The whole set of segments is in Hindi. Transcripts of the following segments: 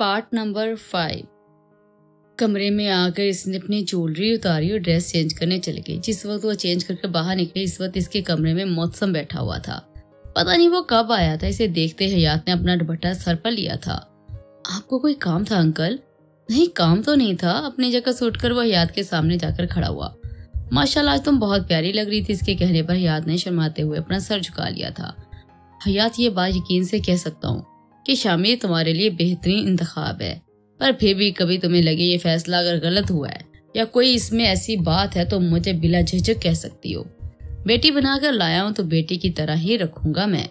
Part number five. कमरे में आकर इसने अपनी ज्वेलरी उतारी और ड्रेस चेंज करने चली गई जिस वक्त वो चेंज करके बाहर निकली, इस वक्त इसके कमरे में मौसम बैठा हुआ था। पता नहीं वो कब आया था, इसे देखते हयात ने अपना दुपट्टा सर पर लिया था। आपको कोई काम था, अंकल? नहीं, काम तो नहीं था। अपनी जगह से उठकर वो हयात के सामने जाकर खड़ा हुआ। माशाल्लाह, आज तुम बहुत प्यारी लग रही थी, इसके कहने पर हयात ने शर्माते हुए अपना सर झुका लिया था। हयात ये बात यकीन से कह सकता हूँ कि शामिर तुम्हारे लिए बेहतरीन इंतखाब है। पर फिर भी कभी तुम्हें लगे ये फैसला अगर गलत हुआ है, या कोई इसमें ऐसी बात है तो मुझे बिला झिझक कह सकती हो। बेटी बनाकर लाया हूँ तो बेटी की तरह ही रखूँगा मैं।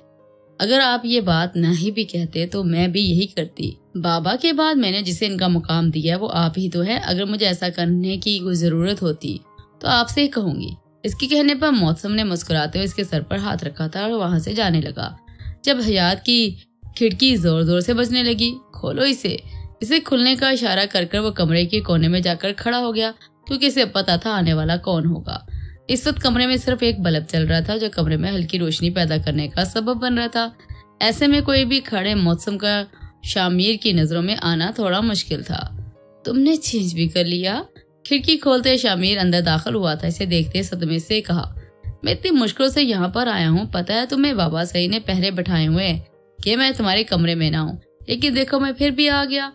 अगर आप ये बात नहीं भी कहते तो मैं भी यही करती। बाबा के बाद मैंने जिसे इनका मुकाम दिया वो आप ही तो है। अगर मुझे ऐसा करने की कोई ज़रूरत होती तो आपसे ही कहूँगी। इसके कहने पर मौसम ने मुस्कुराते हुए इसके सर पर हाथ रखा था और वहाँ से जाने लगा। जब हयात की खिड़की ज़ोर ज़ोर से बजने लगी। खोलो इसे। इसे खुलने का इशारा कर कर वो कमरे के कोने में जाकर खड़ा हो गया, क्योंकि इसे पता था आने वाला कौन होगा। इस वक्त कमरे में सिर्फ़ एक बल्ब चल रहा था, जो कमरे में हल्की रोशनी पैदा करने का सबब बन रहा था। ऐसे में कोई भी खड़े मौसम का शामिर की नज़रों में आना थोड़ा मुश्किल था। तुमने चेंज भी कर लिया। खिड़की खोलते शामिर अंदर दाखिल हुआ था, इसे देखते सदमे से कहा, मैं इतनी मुश्किलों से यहाँ पर आया हूँ। पता है तुम्हें बाबा सही ने पहरे बैठाए हुए कि मैं तुम्हारे कमरे में ना हूँ। लेकिन देखो, मैं फिर भी आ गया।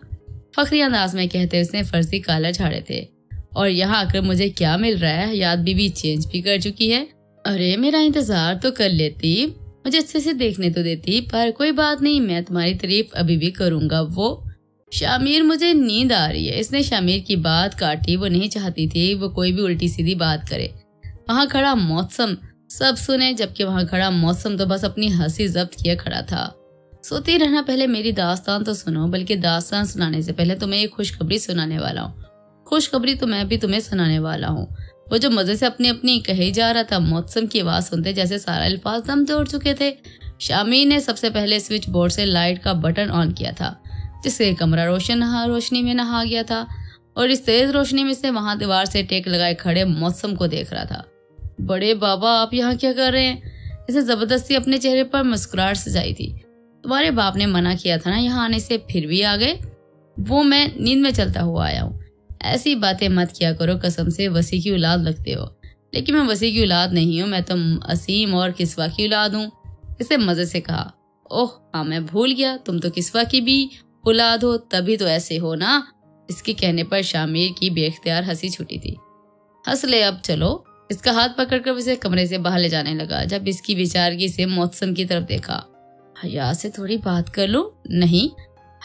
फखरी अंदाज में कहते उसने फर्जी काला झाड़े थे और यहाँ आकर मुझे क्या मिल रहा है? याद बीबी चेंज भी कर चुकी है। अरे, मेरा इंतज़ार तो कर लेती। मुझे अच्छे से देखने तो देती, पर कोई बात नहीं, मैं तुम्हारी तारीफ़ अभी भी करूँगा, वो। शामिर, मुझे नींद आ रही है। इसने शामिर की बात काटी, वो नहीं चाहती थी, वो कोई भी उल्टी सीधी बात करे। वहाँ खड़ा मौसम। सब सुने, जबकि वहाँ खड़ा मौसम तो बस अपनी हँसी जब्त किया खड़ा था। सोती रहना पहले मेरी दास्तान तो सुनो, बल्कि दास्तान सुनाने से पहले तुम्हें एक खुशखबरी सुनाने वाला हूँ। खुशखबरी तो मैं भी तुम्हें सुनाने वाला हूँ। वो जो मज़े से अपनी अपनी कही जा रहा था, मौसम की आवाज़ सुनते जैसे सारा अल्फाज दम तोड़ चुके थे। शामी ने सबसे पहले स्विच बोर्ड से लाइट का बटन ऑन किया था, जिससे कमरा रोशन रोशनी में नहा गया था, और इस तेज रोशनी में से वहाँ दीवार से टेक लगाए खड़े मौसम को देख रहा था। बड़े बाबा, आप यहाँ क्या कर रहे हैं? इसे ज़बरदस्ती अपने चेहरे पर मुस्कुराहट सजाई थी। तुम्हारे बाप ने मना किया था ना, यहाँ आने से फिर भी आ गए। वो मैं नींद में चलता हुआ आया हूँ। ऐसी बातें मत किया करो, कसम से वसी की औलाद लगते हो। लेकिन मैं वसी की औलाद नहीं हूँ, मैं तो असीम और किस्वा की औलाद हूँ, इसे मज़े से कहा। ओह हाँ मैं भूल गया, तुम तो किस्वा की भी औलाद हो, तभी तो ऐसे हो ना। इसके कहने पर शामिर की बेख्तियार हँसी छुटी थी। हंस ले अब चलो। इसका हाथ पकड़कर उसे कमरे से बाहर ले जाने लगा, जब इसकी बेचारगी से मौसम की तरफ़ देखा। हयात से थोड़ी बात कर लो? नहीं।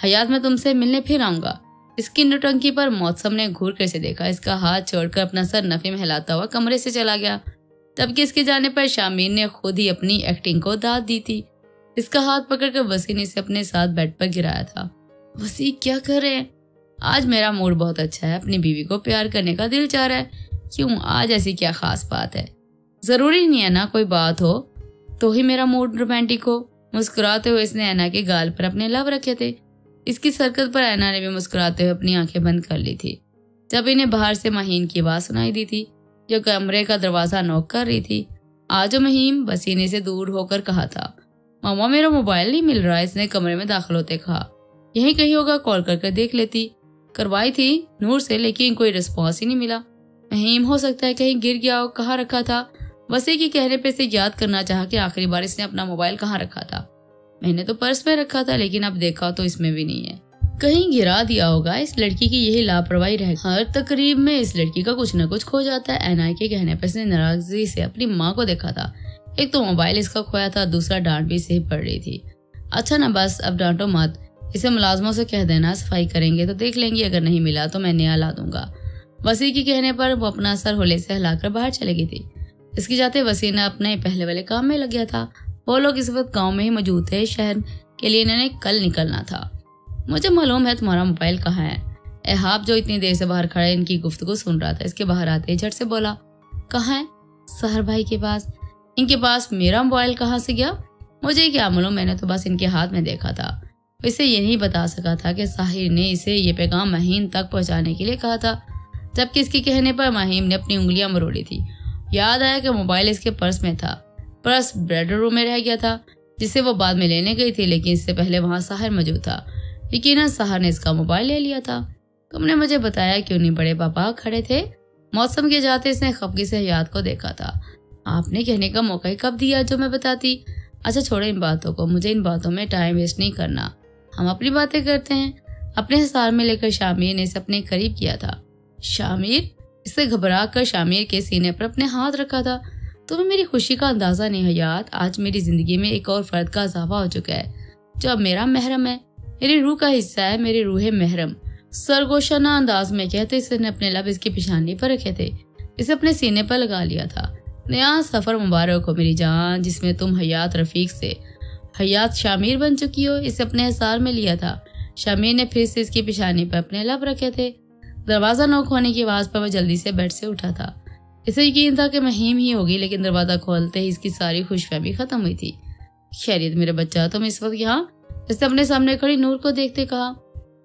हयात मैं तुमसे मिलने फिर आऊँगा। इसकी नोटंकी पर मौसम ने घूर कर से देखा। इसका हाथ छोड़कर अपना सर नफे में हिलाता हुआ कमरे से चला गया। तबकि इसके जाने पर शामीर ने खुद ही अपनी एक्टिंग को दाद दी थी। इसका हाथ पकड़कर वसी ने इसे अपने साथ बेड पर गिराया था। वसी क्या कर रहे हैं? आज मेरा मूड बहुत अच्छा है। अपनी बीवी को प्यार करने का दिल चाह रहा है। क्यों? आज ऐसी क्या खास बात है? ज़रूरी नहीं है ना कोई बात हो। तो ही मेरा मूड रोमांटिक हो। मुस्कुराते हुए इसने ऐना के गाल पर अपने लव रखे थे। इसकी सरकत पर ऐना ने भी मुस्कुराते हुए अपनी आँखें बंद कर ली थी। जब इन्हें बाहर से महीन की आवाज़ सुनाई दी थी, जो कमरे का दरवाज़ा नोक कर रही थी, आज महीम बसीने से दूर होकर कहा था। मामा, मेरा मोबाइल नहीं मिल रहा, इसने कमरे में दाखिल होते कहा। यही कहीं होगा, कॉल करके देख लेती। करवाई थी नूर से, लेकिन कोई रिस्पॉन्स ही नहीं मिला। महीम, हो सकता है कहीं गिर गया हो, कहाँ रखा था? वसी के कहने पे से याद करना चाहा कि आखिरी बार इसने अपना मोबाइल कहाँ रखा था। मैंने तो पर्स में रखा था, लेकिन अब देखा तो इसमें भी नहीं है। कहीं गिरा दिया होगा, इस लड़की की यही लापरवाही रह हर तकरीब में इस लड़की का कुछ न कुछ खो जाता है। एनआई के कहने पर इसने नाराज़गी से अपनी माँ को देखा था। एक तो मोबाइल इसका खोया था, दूसरा डांट भी सही पड़ रही थी। अच्छा ना बस, अब डांटो मत। इसे मुलाजमों से कह देना, सफ़ाई करेंगे तो देख लेंगे, अगर नहीं मिला तो मैं नया ला दूँगा। वसी के कहने पर वो अपना सर होले से हिलाकर बाहर चले गई थी। इसकी जाते वसीना अपने पहले वाले काम में लग गया था। वो लोग इस वक्त गाँव में ही मौजूद थे, शहर के लिए इन्होंने कल निकलना था। मुझे मालूम है तुम्हारा मोबाइल कहाँ है। एहाब जो इतनी देर से बाहर खड़ा, इनकी गुफ्तगु सुन रहा था। इसके बाहर आते झट से बोला, कहाँ है सहर भाई के पास? इनके पास मेरा मोबाइल कहाँ से गया? मुझे क्या मालूम, मैंने तो बस इनके हाथ में देखा था। इसे ये नहीं बता सका था कि साहिर ने इसे ये पैगाम महीम तक पहुँचाने के लिए कहा था, जबकि इसके कहने पर महीम ने अपनी उंगलियाँ मरोड़ी थी। याद आया कि मोबाइल इसके पर्स में था। पर्स बेडरूम में रह गया था, जिसे वो बाद में लेने गई थी, लेकिन इससे पहले वहाँ साहिर मौजूद था। यकीन सहार ने इसका मोबाइल ले लिया था। तुमने मुझे बताया क्यों नहीं बड़े पापा खड़े थे। मौसम के जाते इसने खफगी से हयात को देखा था। आपने कहने का मौका ही कब दिया जो मैं बताती? अच्छा छोड़ो इन बातों को। मुझे इन बातों में टाइम वेस्ट नहीं करना। हम अपनी बातें करते हैं। अपने हिसार में लेकर शामिर ने इसे अपने करीब किया था। शामिर? इसे घबरा कर शामिर के सीने पर अपने हाथ रखा था। तुम्हें मेरी खुशी का अंदाज़ा नहीं हयात आज मेरी ज़िंदगी में एक और फर्द का इजाफा हो चुका है, जो अब मेरा महरम है। मेरी रूह का हिस्सा है, मेरी रूह महरम। सरगोशाना अंदाज में कहते इसने अपने लब इसकी पिछानी पर रखे थे। इसे अपने सीने पर लगा लिया था। नया सफ़र मुबारक हो मेरी जान, जिसमें तुम हयात रफीक से हयात शामिर बन चुकी हो। इसे अपने हिसार में लिया था। शामिर ने फिर से इसकी पिछानी पर अपने लब रखे थे। दरवाज़ा नोक होने की आवाज़ पर वह जल्दी से बेड से उठा था। इसे यकीन था कि महीम ही होगी, लेकिन दरवाज़ा खोलते ही इसकी सारी खुशफहमी खत्म हुई थी। खैरियत मेरा बच्चा तुम इस वक्त यहाँ, इसने अपने सामने खड़ी नूर को देखते कहा।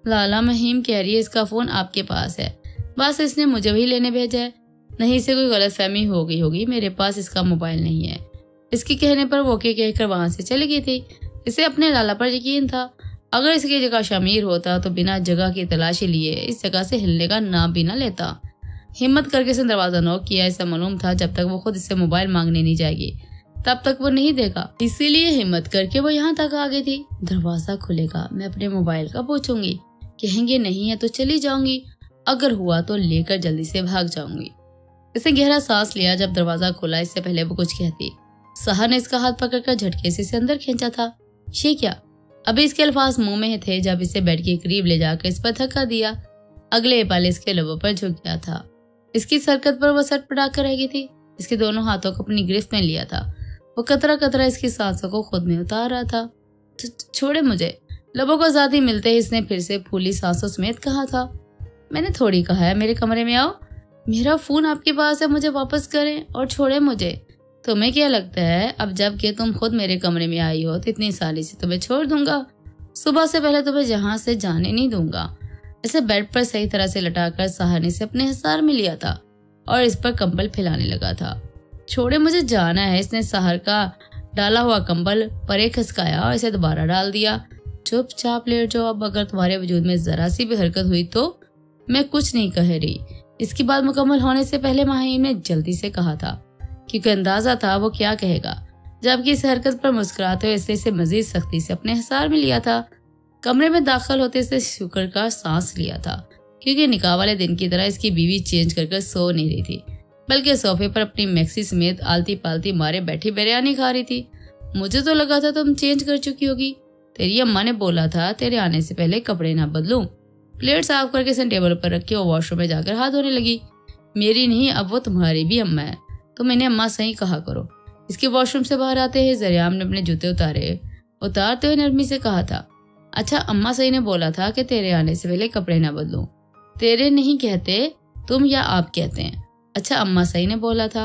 लाला महीम कह रही है, इसका फ़ोन आपके पास है। बस इसने मुझे भी लेने भेजा है। नहीं, इसे कोई गलत फहमी हो गई होगी, मेरे पास इसका मोबाइल नहीं है। इसके कहने पर वो के कहकर वहाँ से चली गई थी। इसे अपने लाला पर यकीन था। अगर इसकी जगह शमीर होता तो बिना जगह की तलाशी लिए इस जगह से हिलने का नाम भी ना लेता। हिम्मत करके इसने दरवाज़ा नॉक किया, ऐसा मालूम था जब तक वो खुद इससे मोबाइल मांगने नहीं जाएगी। तब तक वो नहीं देगा इसीलिए हिम्मत करके वो यहाँ तक आ गई थी। दरवाज़ा खुलेगा, मैं अपने मोबाइल का पूछूँगी। कहेंगे, नहीं है तो चली जाऊँगी। अगर हुआ तो लेकर जल्दी से भाग जाऊँगी। इसे गहरा सांस लिया जब दरवाज़ा खुला, इससे पहले वो कुछ कहती सहर ने इसका हाथ पकड़कर झटके से इसे अंदर खींचा था। शे क्या? अभी इसके अल्फाज मुँह में थे जब इसे बेड के करीब ले जाकर इस पर थका दिया। अगले पल इसके लबों पर झुक गया था। इसकी सरकत पर वह सट पटा कर रह गई थी। इसके दोनों हाथों को अपनी गिरफ्त में लिया था। वो कतरा कतरा इसकी सांसों को खुद में उतार रहा था। छोड़े मुझे। लबों को आज़ादी मिलते ही इसने फिर से फूली सांसों समेत कहा था, मैंने थोड़ी कहा है, मेरे कमरे में आओ। मेरा फ़ोन आपके पास है, मुझे वापस करें और छोड़े मुझे। तुम्हें क्या लगता है, अब जब कि तुम खुद मेरे कमरे में आई हो तो इतनी साली से तुम्हें छोड़ दूँगा? सुबह से पहले तुम्हें जहाँ से जाने नहीं दूँगा। इसे बेड पर सही तरह से लटाकर सहानी से अपने हिसार में लिया था और इस पर कंबल फैलाने लगा था। छोड़े, मुझे जाना है। इसने सहार का डाला हुआ कंबल परे खसकाया और इसे दोबारा डाल दिया। चुपचाप लेट जाओ, अब अगर तुम्हारे वजूद में जरा सी भी हरकत हुई तो मैं कुछ नहीं कह रही। इसकी बात मुकम्मल होने से पहले माही ने जल्दी से कहा था। क्योंकि अंदाज़ा था वो क्या कहेगा। जबकि इस हरकत पर मुस्कुराते हुए इसने इसे मजीद सख्ती से अपने हिसार में लिया था। कमरे में दाखिल होते से शुक्र का सांस लिया था, क्योंकि निकाह वाले दिन की तरह इसकी बीवी चेंज कर कर सो नहीं रही थी, बल्कि सोफे पर अपनी मैक्सी समेत आलती पालती मारे बैठी बिरयानी खा रही थी। मुझे तो लगा था तुम चेंज कर चुकी होगी। तेरी अम्मा ने बोला था, तेरे आने से पहले कपड़े ना बदलूं। प्लेट साफ़ करके टेबल पर रख वो वॉशरूम में जाकर हाथ धोने लगी। मेरी नहीं, अब वो तुम्हारी भी अम्मा है। तो मैंने अम्मा सही कहा करो। इसके वॉशरूम से बाहर आते ही जरियाम ने अपने जूते उतारे। उतारते हुए नरमी से कहा था अच्छा अम्मा सही ने बोला था कि तेरे आने से पहले कपड़े ना बदलूं। तेरे नहीं कहते, तुम या आप कहते हैं। अच्छा अम्मा सही ने बोला था।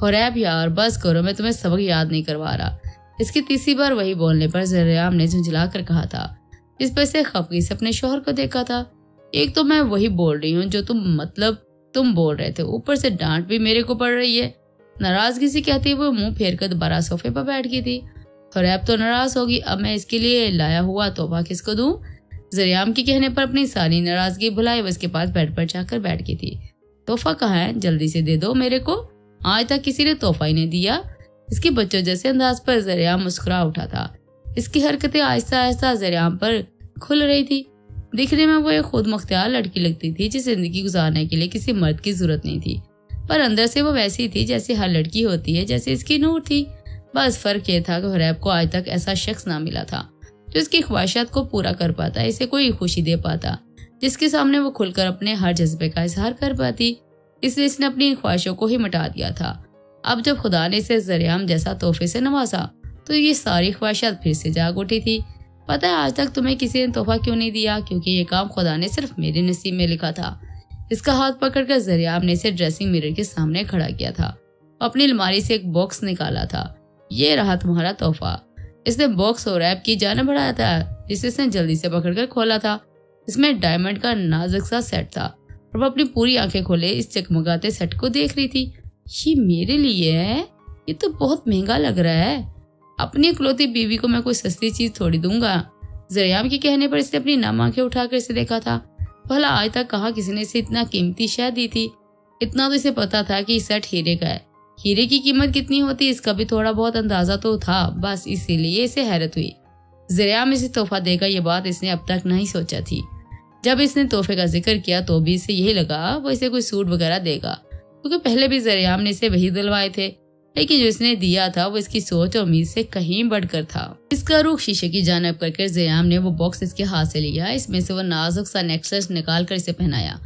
हुरैब यार, बस करो, मैं तुम्हें सबक याद नहीं करवा रहा। इसकी तीसरी बार वही बोलने पर जरियाम ने झुंझला कर कहा था, इस पर से खफगी से अपने शोहर को देखा था। एक तो मैं वही बोल रही हूँ जो तुम मतलब तुम बोल रहे थे। ऊपर से डांट भी मेरे को पड़ रही है। नाराज़गी से कहती हुए मुँह फेर कर दोबारा सोफे पर बैठ गई थी। और अब तो नाराज़ होगी, अब मैं इसके लिए लाया हुआ तोहफा किसको दूँ? जरियाम के कहने पर अपनी सारी नाराज़गी भुलाई वो इसके पास बेड पर जाकर बैठ गई थी। तोहफा कहाँ है? जल्दी से दे दो मेरे को। आज तक किसी ने तोहफा ही नहीं दिया। इसके बच्चों जैसे अंदाज पर जरियाम मुस्कुरा उठा था। इसकी हरकतें आहिस्ता आहिस्ता जरियाम पर खुल रही थी। दिखने में वो एक खुद मुख्तियार लड़की लगती थी, जिसे ज़िंदगी गुजारने के लिए किसी मर्द की ज़रूरत नहीं थी। पर अंदर से वो वैसी थी जैसे हर लड़की होती है, जैसे इसकी नूर थी। बस फ़र्क ये था कि हुरैब को आज तक ऐसा शख्स ना मिला था, जो इसकी ख्वाहिशात को पूरा कर पाता, इसे कोई खुशी दे पाता, जिसके सामने वो खुलकर अपने हर जज्बे का इजहार कर पाती। इसलिए इसने अपनी ख्वाहिशों को ही मिटा दिया था। अब जब खुदा ने इसे जरियाम जैसा तोहफे से नवाजा तो ये सारी ख्वाहिशात फिर से जाग उठी थी। पता है आज तक तुम्हें किसी ने तोहफा क्यों नहीं दिया? क्योंकि ये काम खुदा ने सिर्फ़ मेरे नसीब में लिखा था। इसका हाथ पकड़कर जरियाब ने इसे ड्रेसिंग मिरर के सामने खड़ा किया था। अपनी अलमारी से एक बॉक्स निकाला था। ये रहा तुम्हारा तोहफा। इसने बॉक्स और ऐप की जान बढ़ाया था। जिसे इसने जल्दी से पकड़कर खोला था। इसमें डायमंड का नाजुक सा सेट था। और वो अपनी पूरी आँखें खोले इस चकमगाते सेट को देख रही थी। ये मेरे लिए है? ये तो बहुत महँगा लग रहा है। अपनी इकलौती बीवी को मैं कोई सस्ती चीज़ थोड़ी दूँगा। जरियाम के कहने पर इसने अपनी नम आँखें उठाकर इसे देखा था। भला आज तक कहा किसी ने इसे इतना कीमती शह दी थी? इतना तो इसे पता था कि सेट हीरे का है। हीरे की कीमत कितनी होती, इसका भी थोड़ा बहुत अंदाज़ा तो था, बस इसीलिए इसे हैरत हुई। जरियाम इसे तोहफा देगा ये बात इसने अब तक नहीं सोचा थी। जब इसने तोहफे का ज़िक्र किया तो भी इसे यही लगा, वो इसे कोई सूट वगैरह देगा। क्योंकि पहले भी जरियाम ने इसे वही दिलवाए थे। लेकिन जो इसने दिया था, वो इसकी सोच और उम्मीद से कहीं बढ़कर था। इसका रुख शीशे की जानब करके जयाम ने वो बॉक्स इसके हाथ से लिया। इसमें से वो नाजुक सा नेकलेस निकाल कर इसे पहनाया।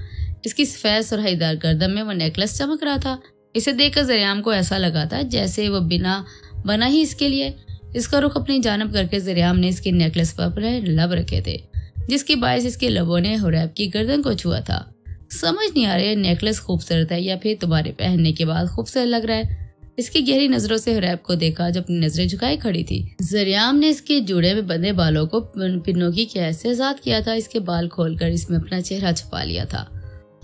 इसकी सफ़ेद और हईदार गर्दन में वो नेकलेस चमक रहा था। इसे देखकर जरियाम को ऐसा लगा था जैसे वो बिना बना ही इसके लिए। इसका रुख अपनी जानब करके जरियाम ने इसके नेकलेस पर अपने लब रखे थे, जिसके बायस इसके लबों ने हुरैब की गर्दन को छुआ था। समझ नहीं आ रहा नेकलेस खूबसूरत है या फिर तुम्हारे पहनने के बाद खूबसूरत लग रहा है। इसकी गहरी नज़रों से हुरैब को देखा जब अपनी नज़रें झुकाई खड़ी थी। जरियाम ने इसके जुड़े में बंधे बालों को पिन्नों की कैसे आज़ाद किया था। इसके बाल खोलकर इसमें अपना चेहरा छुपा लिया था।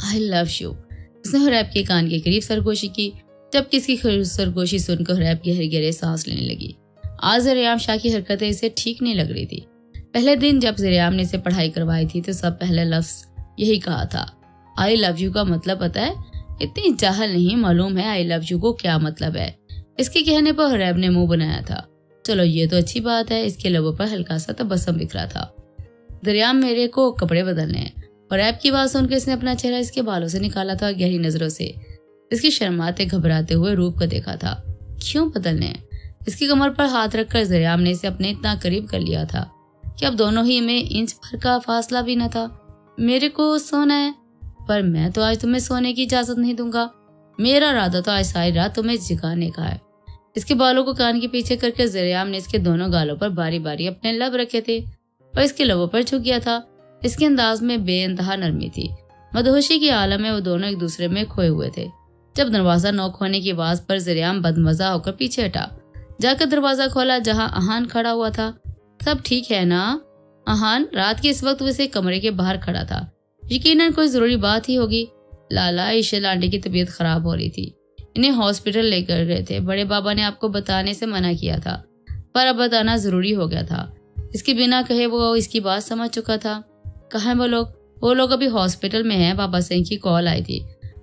आई लव यू उसने हुरैब के कान के करीब सरगोशी की, जबकि इसकी सरगोशी सुनकर हुरैब गहरे गहरे सांस लेने लगी। आज जरियाम शाह की हरकतें इसे ठीक नहीं लग रही थी। पहले दिन जब जरियाम ने इसे पढ़ाई करवाई थी तो सब पहले लफ्ज यही कहा था। आई लव यू का मतलब पता है? इतनी जाहल नहीं मालूम है आई लव यू को क्या मतलब है। इसके कहने पर हरैब ने मुँह बनाया था। चलो ये तो अच्छी बात है, इसके लबों पर हल्का सा तबसम बिखरा था। दरिया मेरे को कपड़े बदलने। हैं और ऐप की बात सुनकर इसने अपना चेहरा इसके बालों से निकाला था गहरी नज़रों से। इसकी शर्माते घबराते हुए रूप को देखा था। क्यों बदलने? इसकी कमर पर हाथ रखकर जरियाम ने इसे अपने इतना करीब कर लिया था। कि अब दोनों ही में इंच भर का फासला भी न था। मेरे को सोना है। पर मैं तो आज तुम्हें सोने की इजाज़त नहीं दूँगा। मेरा इरादा तो आज सारी रात तुम्हें जिगाने का है। इसके बालों को कान के पीछे करके जरियाम ने इसके दोनों गालों पर बारी बारी अपने लब रखे थे और इसके लबों पर झुक गया था। इसके अंदाज में बेइंतहा नरमी थी। मदहोशी की आलम में वो दोनों एक दूसरे में खोए हुए थे। जब दरवाज़ा नोक होने की आवाज़ पर जरियाम बदमजा होकर पीछे हटा, जाकर दरवाज़ा खोला जहाँ अहान खड़ा हुआ था। सब ठीक है ना? अहान, रात के इस वक्त वैसे कमरे के बाहर खड़ा था। यकीनन कोई ज़रूरी बात ही होगी। लाला ईशल आंटी की तबीयत खराब हो रही थी। इन्हें हॉस्पिटल लेकर गए थे। बड़े बाबा ने आपको बताने से मना किया था। पर अब बताना ज़रूरी हो गया था। इसके बिना कहे वो इसकी बात समझ चुका था। कहा वो लोग? वो लोग अभी हॉस्पिटल में हैं। बाबा सिंह की कॉल आई थी।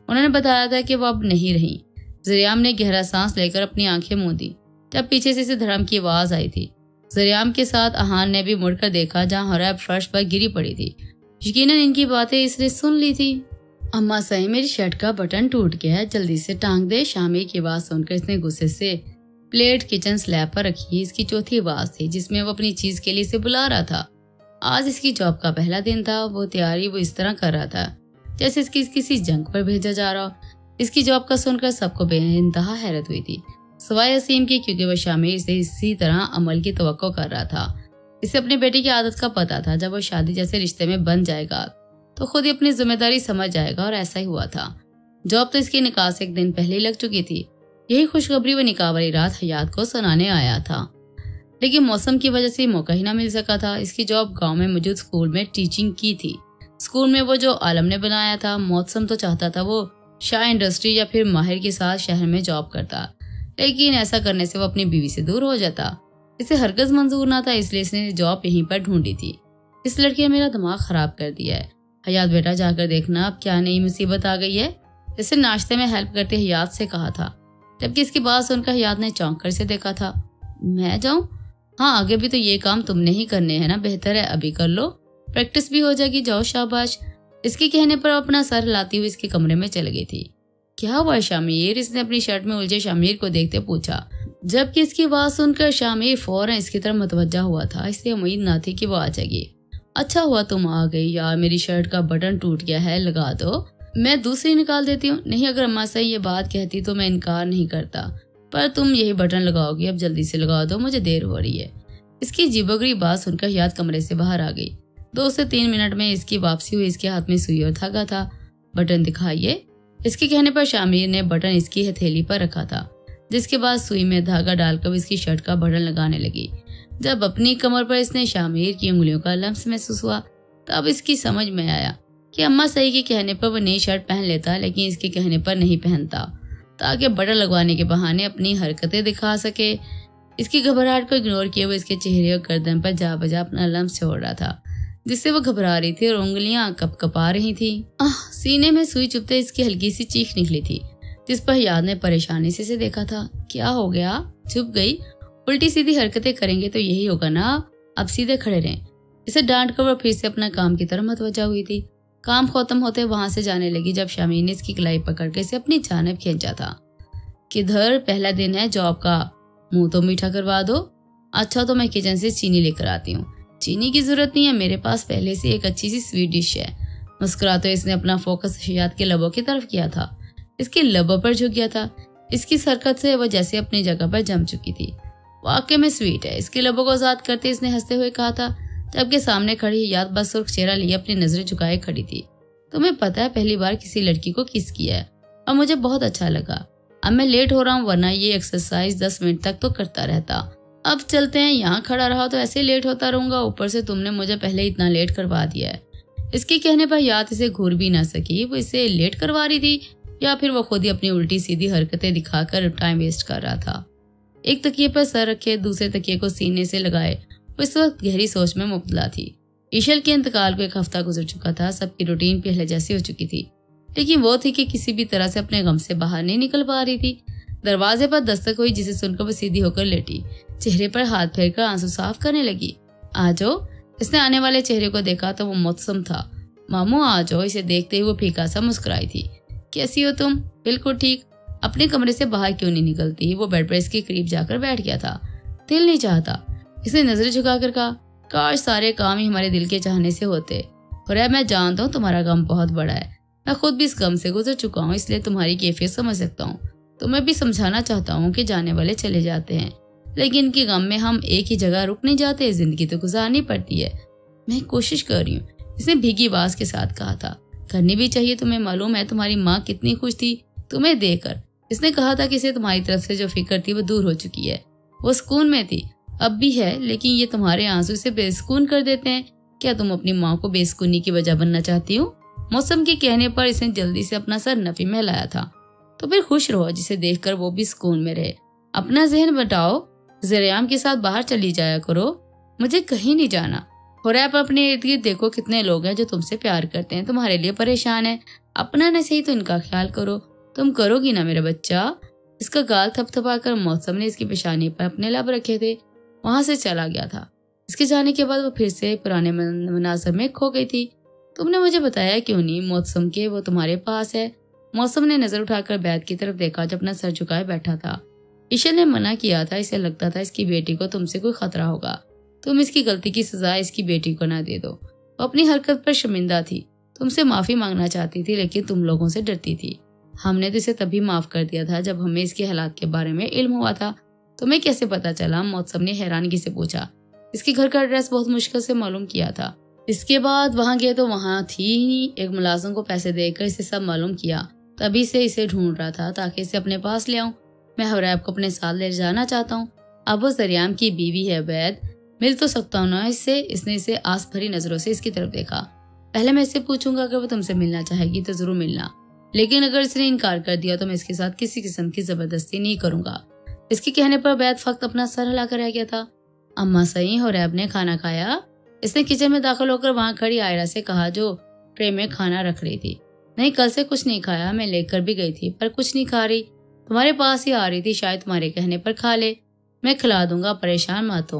उन्होंने बताया था कि वो अब नहीं रही। जरियाम ने गहरा सांस लेकर अपनी आँखें मुँह दी जब पीछे से इसे धर्म की आवाज़ आई थी। जरियाम के साथ अहान ने भी मुड़कर देखा जहाँ हरैब फर्श पर गिरी पड़ी थी। यकीनन इनकी बातें इसने सुन ली थी। अम्मा सही मेरी शर्ट का बटन टूट गया है। जल्दी से टांग दे। शामी की आवाज़ सुनकर इसने गुस्से से प्लेट किचन स्लैब पर रखी। इसकी चौथी आवाज़ थी, जिसमें वो अपनी चीज़ के लिए इसे बुला रहा था। आज इसकी जॉब का पहला दिन था। वो तैयारी वो इस तरह कर रहा था, जैसे इसकी किसी जंग पर भेजा जा रहा हो। इसकी जॉब का सुनकर सबको बेइंतहा हैरत हुई थी। सवाई असीम की, क्योंकि वह शामिर इसे इसी तरह अमल की तो कर रहा था। इसे अपने बेटे की आदत का पता था। जब वो शादी जैसे रिश्ते में बन जाएगा तो खुद ही अपनी ज़िम्मेदारी समझ जाएगा और ऐसा ही हुआ था। जॉब तो इसकी निकाह से एक दिन पहले लग चुकी थी। यही खुशखबरी वो निकाह वाली रात हयात को सुनाने आया था। लेकिन मौसम की वजह से मौका ही ना मिल सका था। इसकी जॉब गाँव में मौजूद स्कूल में टीचिंग की थी। स्कूल में वो जो आलम ने बनाया था, मौसम तो चाहता था वो शाह इंडस्ट्री या फिर माहिर के साथ शहर में जॉब करता। लेकिन ऐसा करने से वो अपनी बीवी से दूर हो जाता। इसे हरगज मंजूर ना था, इसलिए इसने जॉब यहीं पर ढूंढी थी। इस लड़की ने मेरा दिमाग खराब कर दिया है। हयात बेटा, जाकर देखना अब क्या नई मुसीबत आ गई है। इसे नाश्ते में हेल्प करते हयात से कहा था, जबकि इसकी बात सुनकर हयात ने चौंक कर से देखा था, मैं जाऊँ? हाँ आगे भी तो ये काम तुमने ही करने हैं ना, बेहतर है अभी कर लो। प्रैक्टिस भी हो जाएगी, जाओ शाबाश। इसके कहने पर अपना सर लाती हुई इसके कमरे में चल गई थी। क्या हुआ, शामिर? इसने अपनी शर्ट में उलझे शामिर को देखते पूछा। जबकि इसकी आवाज़ सुनकर शामिर फ़ौरन इसकी तरफ़ मतवजा हुआ था। इससे उम्मीद न थी कि वो आ जाएगी। अच्छा हुआ तुम आ गई यार, मेरी शर्ट का बटन टूट गया है, लगा दो। मैं दूसरी निकाल देती हूँ। नहीं, अगर अम्मा सही ये बात कहती तो मैं इनकार नहीं करता। पर तुम यही बटन लगाओगी, अब जल्दी से लगा दो, मुझे देर हो रही है। इसकी जीबोगरी बात सुनकर याद कमरे से बाहर आ गई। दो से तीन मिनट में इसकी वापसी हुई, इसके हाथ में सुई और धागा था। बटन दिखाइए। इसके कहने पर शामिर ने बटन इसकी हथेली पर रखा था। जिसके बाद सुई में धागा डालकर इसकी शर्ट का बटन लगाने लगी। जब अपनी कमर पर इसने शामिर की उंगलियों का लम्स महसूस हुआ, तब इसकी समझ में आया कि अम्मा सही के कहने पर वो नई शर्ट पहन लेता, लेकिन इसके कहने पर नहीं पहनता, ताकि बटन लगवाने के बहाने अपनी हरकतें दिखा सके। इसकी घबराहट को इग्नोर किए वो इसके चेहरे और गर्दन पर जा बजा अपना लम्ब छोड़ रहा था, जिससे वो घबरा रही थी और उंगलियाँ कप कपा रही थी। आह, सीने में सुई चुपते इसकी हल्की सी चीख निकली थी। जिस पर याद ने परेशानी से से देखा था। क्या हो गया? चुप गई। उल्टी सीधी हरकतें करेंगे तो यही होगा ना? अब सीधे खड़े रहें। इसे डांट कर वो फिर से अपना काम की तरफ़ मतवजा हुई थी। काम खत्म होते वहाँ से जाने लगी जब शामी ने इसकी कलाई पकड़ के इसे अपनी जानब खींचा था किधर? पहला दिन है, जॉब का। मुँह तो मीठा करवा दो। अच्छा तो मैं किचन से चीनी लेकर आती हूँ। चीनी की ज़रूरत नहीं है, मेरे पास पहले से एक अच्छी सी स्वीट डिश है। मुस्कुराते इसने अपना फोकस शियात के लबों की तरफ़ किया था। इसके लबों पर झुक गया था। इसकी सरकत से वह जैसे अपनी जगह पर जम चुकी थी। वाकई में स्वीट है। इसके लबों को आज़ाद करते इसने हँसते हुए कहा था। जबकि सामने खड़ी याद बस सुर्ख चेहरा लिए अपनी नज़रें झुकाए खड़ी थी। तुम्हें पता है पहली बार किसी लड़की को किस किया है, और मुझे बहुत अच्छा लगा। अब मैं लेट हो रहा हूँ, वरना ये एक्सरसाइज दस मिनट तक तो करता रहता। अब चलते हैं। यहाँ खड़ा रहा तो ऐसे लेट होता रहूँगा। ऊपर से तुमने मुझे पहले इतना लेट करवा दिया है। इसके कहने पर याद इसे घूर भी ना सकी। वो इसे लेट करवा रही थी। या फिर वो खुद ही अपनी उल्टी सीधी हरकतें दिखाकर टाइम वेस्ट कर रहा था। एक तकिए पर सर रखे दूसरे तकिए को सीने से लगाए वो इस वक्त गहरी सोच में मुबतला थी। ईशल के इंतकाल को एक हफ़्ता गुजर चुका था, सबकी रूटीन पहले जैसी हो चुकी थी। लेकिन वो थी कि किसी भी तरह से अपने गम से बाहर नहीं निकल पा रही थी। दरवाजे पर दस्तक हुई, जिसे सुनकर वो सीधी होकर लेटी। चेहरे पर हाथ फेर कर आँसू साफ़ करने लगी। आ जाओ। इसने आने वाले चेहरे को देखा तो वो मौसम था। मामू, आ जाओ। इसे देखते ही वो फीका सा मुस्कुराई थी। कैसी हो तुम? बिल्कुल ठीक। अपने कमरे से बाहर क्यों नहीं निकलती? वो बेड पर इसके करीब जाकर बैठ गया था। दिल नहीं चाहता। इसने नज़रें झुकाकर कहा, काश सारे काम ही हमारे दिल के चाहने से होते। और मैं जानता हूँ तुम्हारा गम बहुत बड़ा है। मैं खुद भी इस गम से गुजर चुका हूँ, इसलिए तुम्हारी कैफियत समझ सकता हूँ। तो मैं भी समझाना चाहता हूँ कि जाने वाले चले जाते हैं। लेकिन इनके गम में हम एक ही जगह रुक नहीं जाते, ज़िंदगी तो गुजारनी पड़ती है। मैं कोशिश कर रही हूँ। इसने भीगी बास के साथ कहा था। करनी भी चाहिए तुम्हें मालूम है, तुम्हारी माँ कितनी खुश थी तुम्हें देकर। इसने कहा था कि इसे तुम्हारी तरफ़ से जो फ़िक्र थी वो दूर हो चुकी है। वो सुकून में थी। अब भी है, लेकिन ये तुम्हारे आँसू इसे बेसकून कर देते हैं। क्या तुम अपनी माँ को बेसकूनी की वजह बनना चाहती हो? मौसम के कहने पर इसने जल्दी से अपना सर नफी में लाया था। तो फिर खुश रहो, जिसे देखकर वो भी सुकून में रहे। अपना जहन बटाओ जरियाम के साथ बाहर चली जाया करो। मुझे कहीं नहीं जाना। और आप अपने इर्द गिर्द देखो कितने लोग हैं जो तुमसे प्यार करते हैं, तुम्हारे लिए परेशान है। अपना न सही तो इनका ख्याल करो। तुम करोगी ना मेरा बच्चा? इसका गाल थपथपा कर मौसम ने इसकी पेशानी पर अपने लब रखे थे। वहाँ से चला गया था। इसके जाने के बाद वो फिर से पुराने मनाजर में खो गई थी। तुमने मुझे बताया क्यों नहीं? मौसम के वो तुम्हारे पास है। मौसम ने नज़र उठाकर बैद की तरफ़ देखा जब अपना सर झुकाए बैठा था। ईशा ने मना किया था। इसे लगता था इसकी बेटी को तुमसे कोई खतरा होगा। तुम इसकी गलती की सजा इसकी बेटी को ना दे दो। वो अपनी हरकत पर शर्मिंदा थी। तुमसे माफ़ी मांगना चाहती थी, लेकिन तुम लोगों से डरती थी। हमने तो इसे तभी माफ़ कर दिया था जब हमें इसके हालात के बारे में इल्म हुआ था। तुम्हें कैसे पता चला? मौसम ने हैरानगी से पूछा। इसके घर का एड्रेस बहुत मुश्किल से मालूम किया था। इसके बाद वहाँ गए तो वहाँ थी ही एक मुलाजम को पैसे देकर इसे सब मालूम किया। तभी से इसे ढूंढ रहा था ताकि इसे अपने पास ले आऊँ। मैं हरैब को अपने साथ ले जाना चाहता हूँ। अब वो जरियाम की बीवी है वैद। मिल तो सकता हूँ ना, इससे, इसने इसे आस भरी नज़रों से इसकी तरफ़ देखा। पहले मैं इससे पूछूँगा अगर वो तुमसे मिलना चाहेगी तो ज़रूर मिलना। लेकिन अगर इसने इनकार कर दिया तो मैं इसके साथ किसी किस्म की ज़बरदस्ती नहीं करूँगा। इसके कहने पर बैद फक्त अपना सर हिलाकर रह गया था। अम्मा सही और रैब ने खाना खाया। इसने किचन में दाखिल होकर वहाँ खड़ी आयरा से कहा, जो ट्रे में खाना रख रही थी। नहीं, कल से कुछ नहीं खाया, मैं लेकर भी गई थी, पर कुछ नहीं खा रही। तुम्हारे पास ही आ रही थी, शायद तुम्हारे कहने पर खा ले। मैं खिला दूँगा, परेशान मत हो।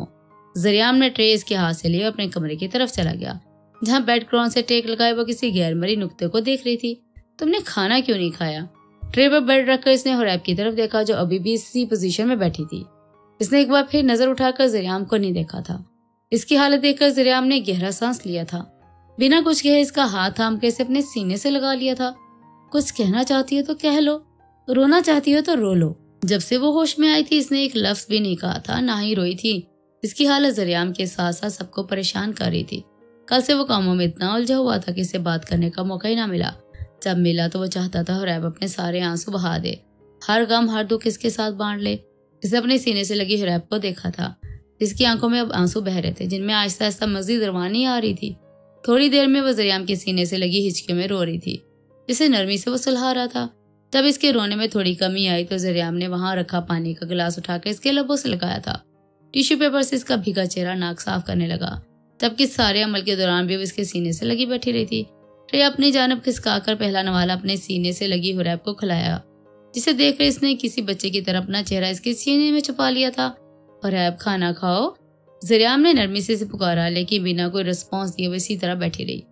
जरियाम ने ट्रे इसके हाथ से लिया अपने कमरे की तरफ़ चला गया, जहाँ बेड क्रॉन से टेक लगाए वो किसी गैर मरी नुकते को देख रही थी। तुमने खाना क्यों नहीं खाया? ट्रे पर बेड रखकर इसने हुरैब की तरफ़ देखा, जो अभी भी इसी पोजीशन में बैठी थी। इसने एक बार फिर नज़र उठाकर जरियाम को नहीं देखा था। इसकी हालत देखकर जरियाम ने गहरा सांस लिया था। बिना कुछ कहे इसका हाथ थाम के इसे अपने सीने से लगा लिया था। कुछ कहना चाहती हो तो कह लो। रोना चाहती हो तो रो लो। जब से वो होश में आई थी, इसने एक लफ्ज भी नहीं कहा था, ना ही रोई थी। इसकी हालत जरियाम के साथ साथ सबको परेशान कर रही थी। कल से वो कामों में इतना उलझा हुआ था कि इसे बात करने का मौका ही ना मिला। जब मिला तो वो चाहता था हुरैब अपने सारे आँसू बहा दे। हर गम, हर दुख इसके साथ बांट ले। इसे अपने सीने से लगी हुरैब को देखा था। जिसकी आँखों में अब आँसू बह रहे थे, जिनमें आहिस्ता आहिस्ता मजीद रवानी आ रही थी। थोड़ी देर में वो जरियाम के सीने से लगी हिचके में रो रही थी, जिसे नरमी से वो सुलहा रहा था। जब इसके रोने में थोड़ी कमी आई तो जरियाम ने वहाँ रखा पानी का गिलास उठाकर इसके लबों से लगाया था। टिश्यू पेपर से इसका भीगा चेहरा नाक साफ़ करने लगा जबकि सारे अमल के दौरान भी वो इसके सीने से लगी बैठी रही थी। रे, अपनी जानब खिसका कर पहला नवाला अपने सीने से लगी हुरैब को खिलाया, जिसे देखकर इसने किसी बच्चे की तरह अपना चेहरा इसके सीने में छुपा लिया था। हुरैब खाना खाओ। जरियाम ने नरमी से इसे पुकारा, लेकिन बिना कोई रिस्पॉन्स दिए वो इसी तरह बैठी रही।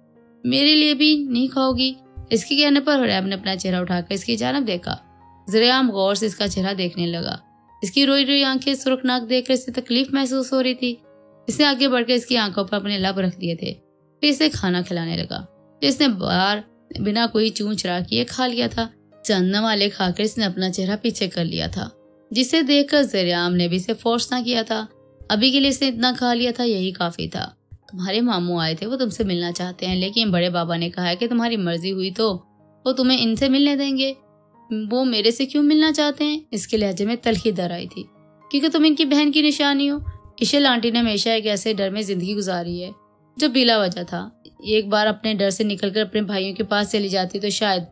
मेरे लिए भी नहीं खाओगी। इसके कहने पर हुरैब ने अपना चेहरा उठाकर इसकी जानब देखा। जरियाम गौर से इसका चेहरा देखने लगा। इसकी रोई रोई आँखें सुरख नाक देखकर इसे तकलीफ़ महसूस हो रही थी। इसने आगे बढ़कर इसकी आँखों पर अपने लब रख दिए थे। फिर इसे खाना खिलाने लगा। इसने बार बिना कोई चूं चरा किए खा लिया था। चंदन वाले खाकर इसने अपना चेहरा पीछे कर लिया था, जिसे देखकर जरियाम ने भी इसे फोर्स ना किया था। अभी के लिए इसने इतना खा लिया था, यही काफ़ी था। तुम्हारे मामू आए थे, वो तुमसे मिलना चाहते हैं, लेकिन बड़े बाबा ने कहा है कि तुम्हारी मर्ज़ी हुई तो वो तुम्हें इनसे मिलने देंगे। वो मेरे से क्यों मिलना चाहते हैं? इसके लहजे में तलखी दर आई थी। क्योंकि तुम इनकी बहन की निशानी हो। इशल आंटी ने हमेशा एक ऐसे डर में ज़िंदगी गुजारी है, जो बिला वजह था। एक बार अपने डर से निकलकर अपने भाइयों के पास चली जाती तो शायद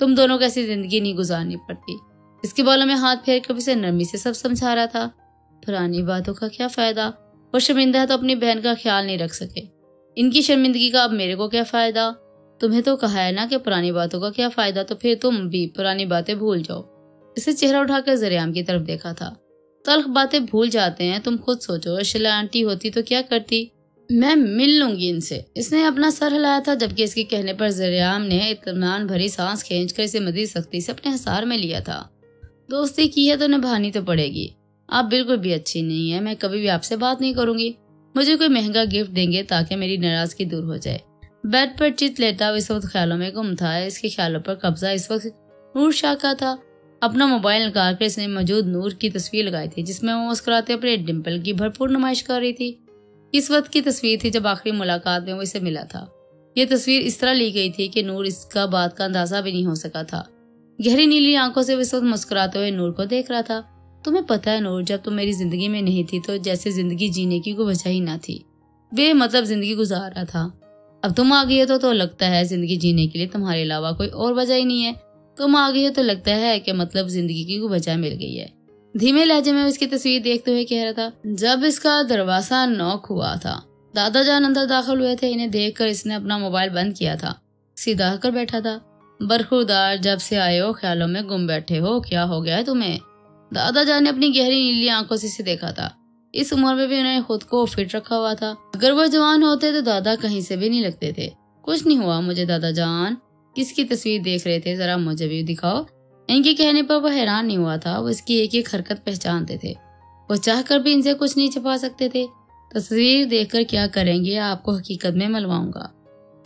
तुम दोनों को ऐसी ज़िंदगी नहीं गुजारनी पड़ती। इसके बालों में हाथ फेर कर उसे नरमी से सब समझा रहा था। पुरानी बातों का क्या फ़ायदा? वो शर्मिंदा तो अपनी बहन का ख्याल नहीं रख सके। इनकी शर्मिंदगी का अब मेरे को क्या फ़ायदा? तुम्हें तो कहा है ना कि पुरानी बातों का क्या फ़ायदा तो फिर तुम भी पुरानी बातें भूल जाओ। इसे चेहरा उठाकर जरियाम की तरफ़ देखा था। तलख बातें भूल जाते हैं, तुम खुद सोचो, शिला आंटी होती तो क्या करती? मैं मिल लूँगी इनसे। इसने अपना सर हिलाया था, जबकि इसके कहने पर जरियाम ने इतमान भरी सांस खींचकर इसे मजीद सख्ती से अपने हसार में लिया था। दोस्ती की है तो निभानी तो पड़ेगी। आप बिल्कुल भी अच्छी नहीं है, मैं कभी भी आपसे बात नहीं करूँगी। मुझे कोई महँगा गिफ्ट देंगे ताकि मेरी नाराज़गी दूर हो जाए। बेड पर चित लेता इस वक्त ख्यालों में गुम था। इसके ख्यालों पर कब्जा इस वक्त नूर शाह का था। अपना मोबाइल निकाल कर इसने मौजूद नूर की तस्वीर लगाई थी, जिसमें वो मुस्कुराते अपने डिम्पल की भरपूर नुमाइश कर रही थी। इस वक्त की तस्वीर थी जब आखिरी मुलाकात में वो इसे मिला था। ये तस्वीर इस तरह ली गई थी कि नूर इसका बात का अंदाज़ा भी नहीं हो सका था। गहरी नीली आँखों से इस वक्त मुस्कुराते हुए नूर को देख रहा था। तुम्हें पता है नूर, जब तुम मेरी ज़िंदगी में नहीं थी तो जैसे ज़िंदगी जीने की कोई वजह ही ना थी। बे मतलब ज़िंदगी गुजार रहा था। अब तुम आ गई हो तो, तो लगता है ज़िंदगी जीने के लिए तुम्हारे अलावा कोई और वजह ही नहीं है। तुम आ गई हो तो लगता है कि मतलब ज़िंदगी की कोई वजह मिल गई है। धीमे लहजे में उसकी तस्वीर देखते हुए कह रहा था जब इसका दरवाज़ा नॉक हुआ था दादा जान अंदर दाखिल हुए थे इन्हें देखकर इसने अपना मोबाइल बंद किया था। सीधा कर बैठा था। बरखुरदार जब से आए हो ख्यालों में गुम बैठे हो क्या हो गया है तुम्हें? दादा जान ने अपनी गहरी नीली आँखों से इसे देखा था। इस उम्र में भी उन्होंने खुद को फिट रखा हुआ था। अगर वो जवान होते तो दादा कहीं से भी नहीं लगते थे। कुछ नहीं हुआ, मुझे दादा जान। किसकी तस्वीर देख रहे थे, जरा मुझे भी दिखाओ। इनके कहने पर वो हैरान नहीं हुआ था, वो इसकी एक एक हरकत पहचानते थे। वो चाह कर भी इनसे कुछ नहीं छुपा सकते थे। तस्वीर देखकर क्या करेंगे, आपको हकीकत में मिलवाऊँगा।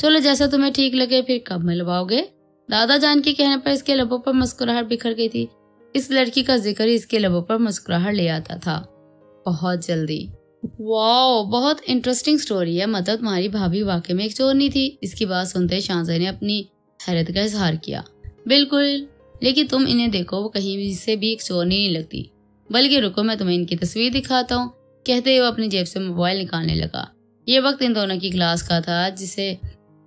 चलो, जैसा तुम्हें ठीक लगे, फिर कब मिलवाओगे? दादा जान के कहने पर इसके लबों पर मुस्कुराहट बिखर गई थी। इस लड़की का ज़िक्र इसके लबों पर मुस्कुराहट ले आता था। बहुत जल्दी। वाओ बहुत इंटरेस्टिंग स्टोरी है। मतलब तुम्हारी भाभी वाकई में एक चोर नहीं थी। इसकी बात सुनते शाहजहा ने अपनी हैरत का इजहार किया। बिल्कुल। लेकिन तुम इन्हें देखो, वो कहीं से भी एक चोर नहीं लगती। बल्कि रुको, मैं तुम्हें इनकी तस्वीर दिखाता हूँ। कहते हुए अपनी जेब से मोबाइल निकालने लगा। ये वक्त इन दोनों की क्लास का था, जिसे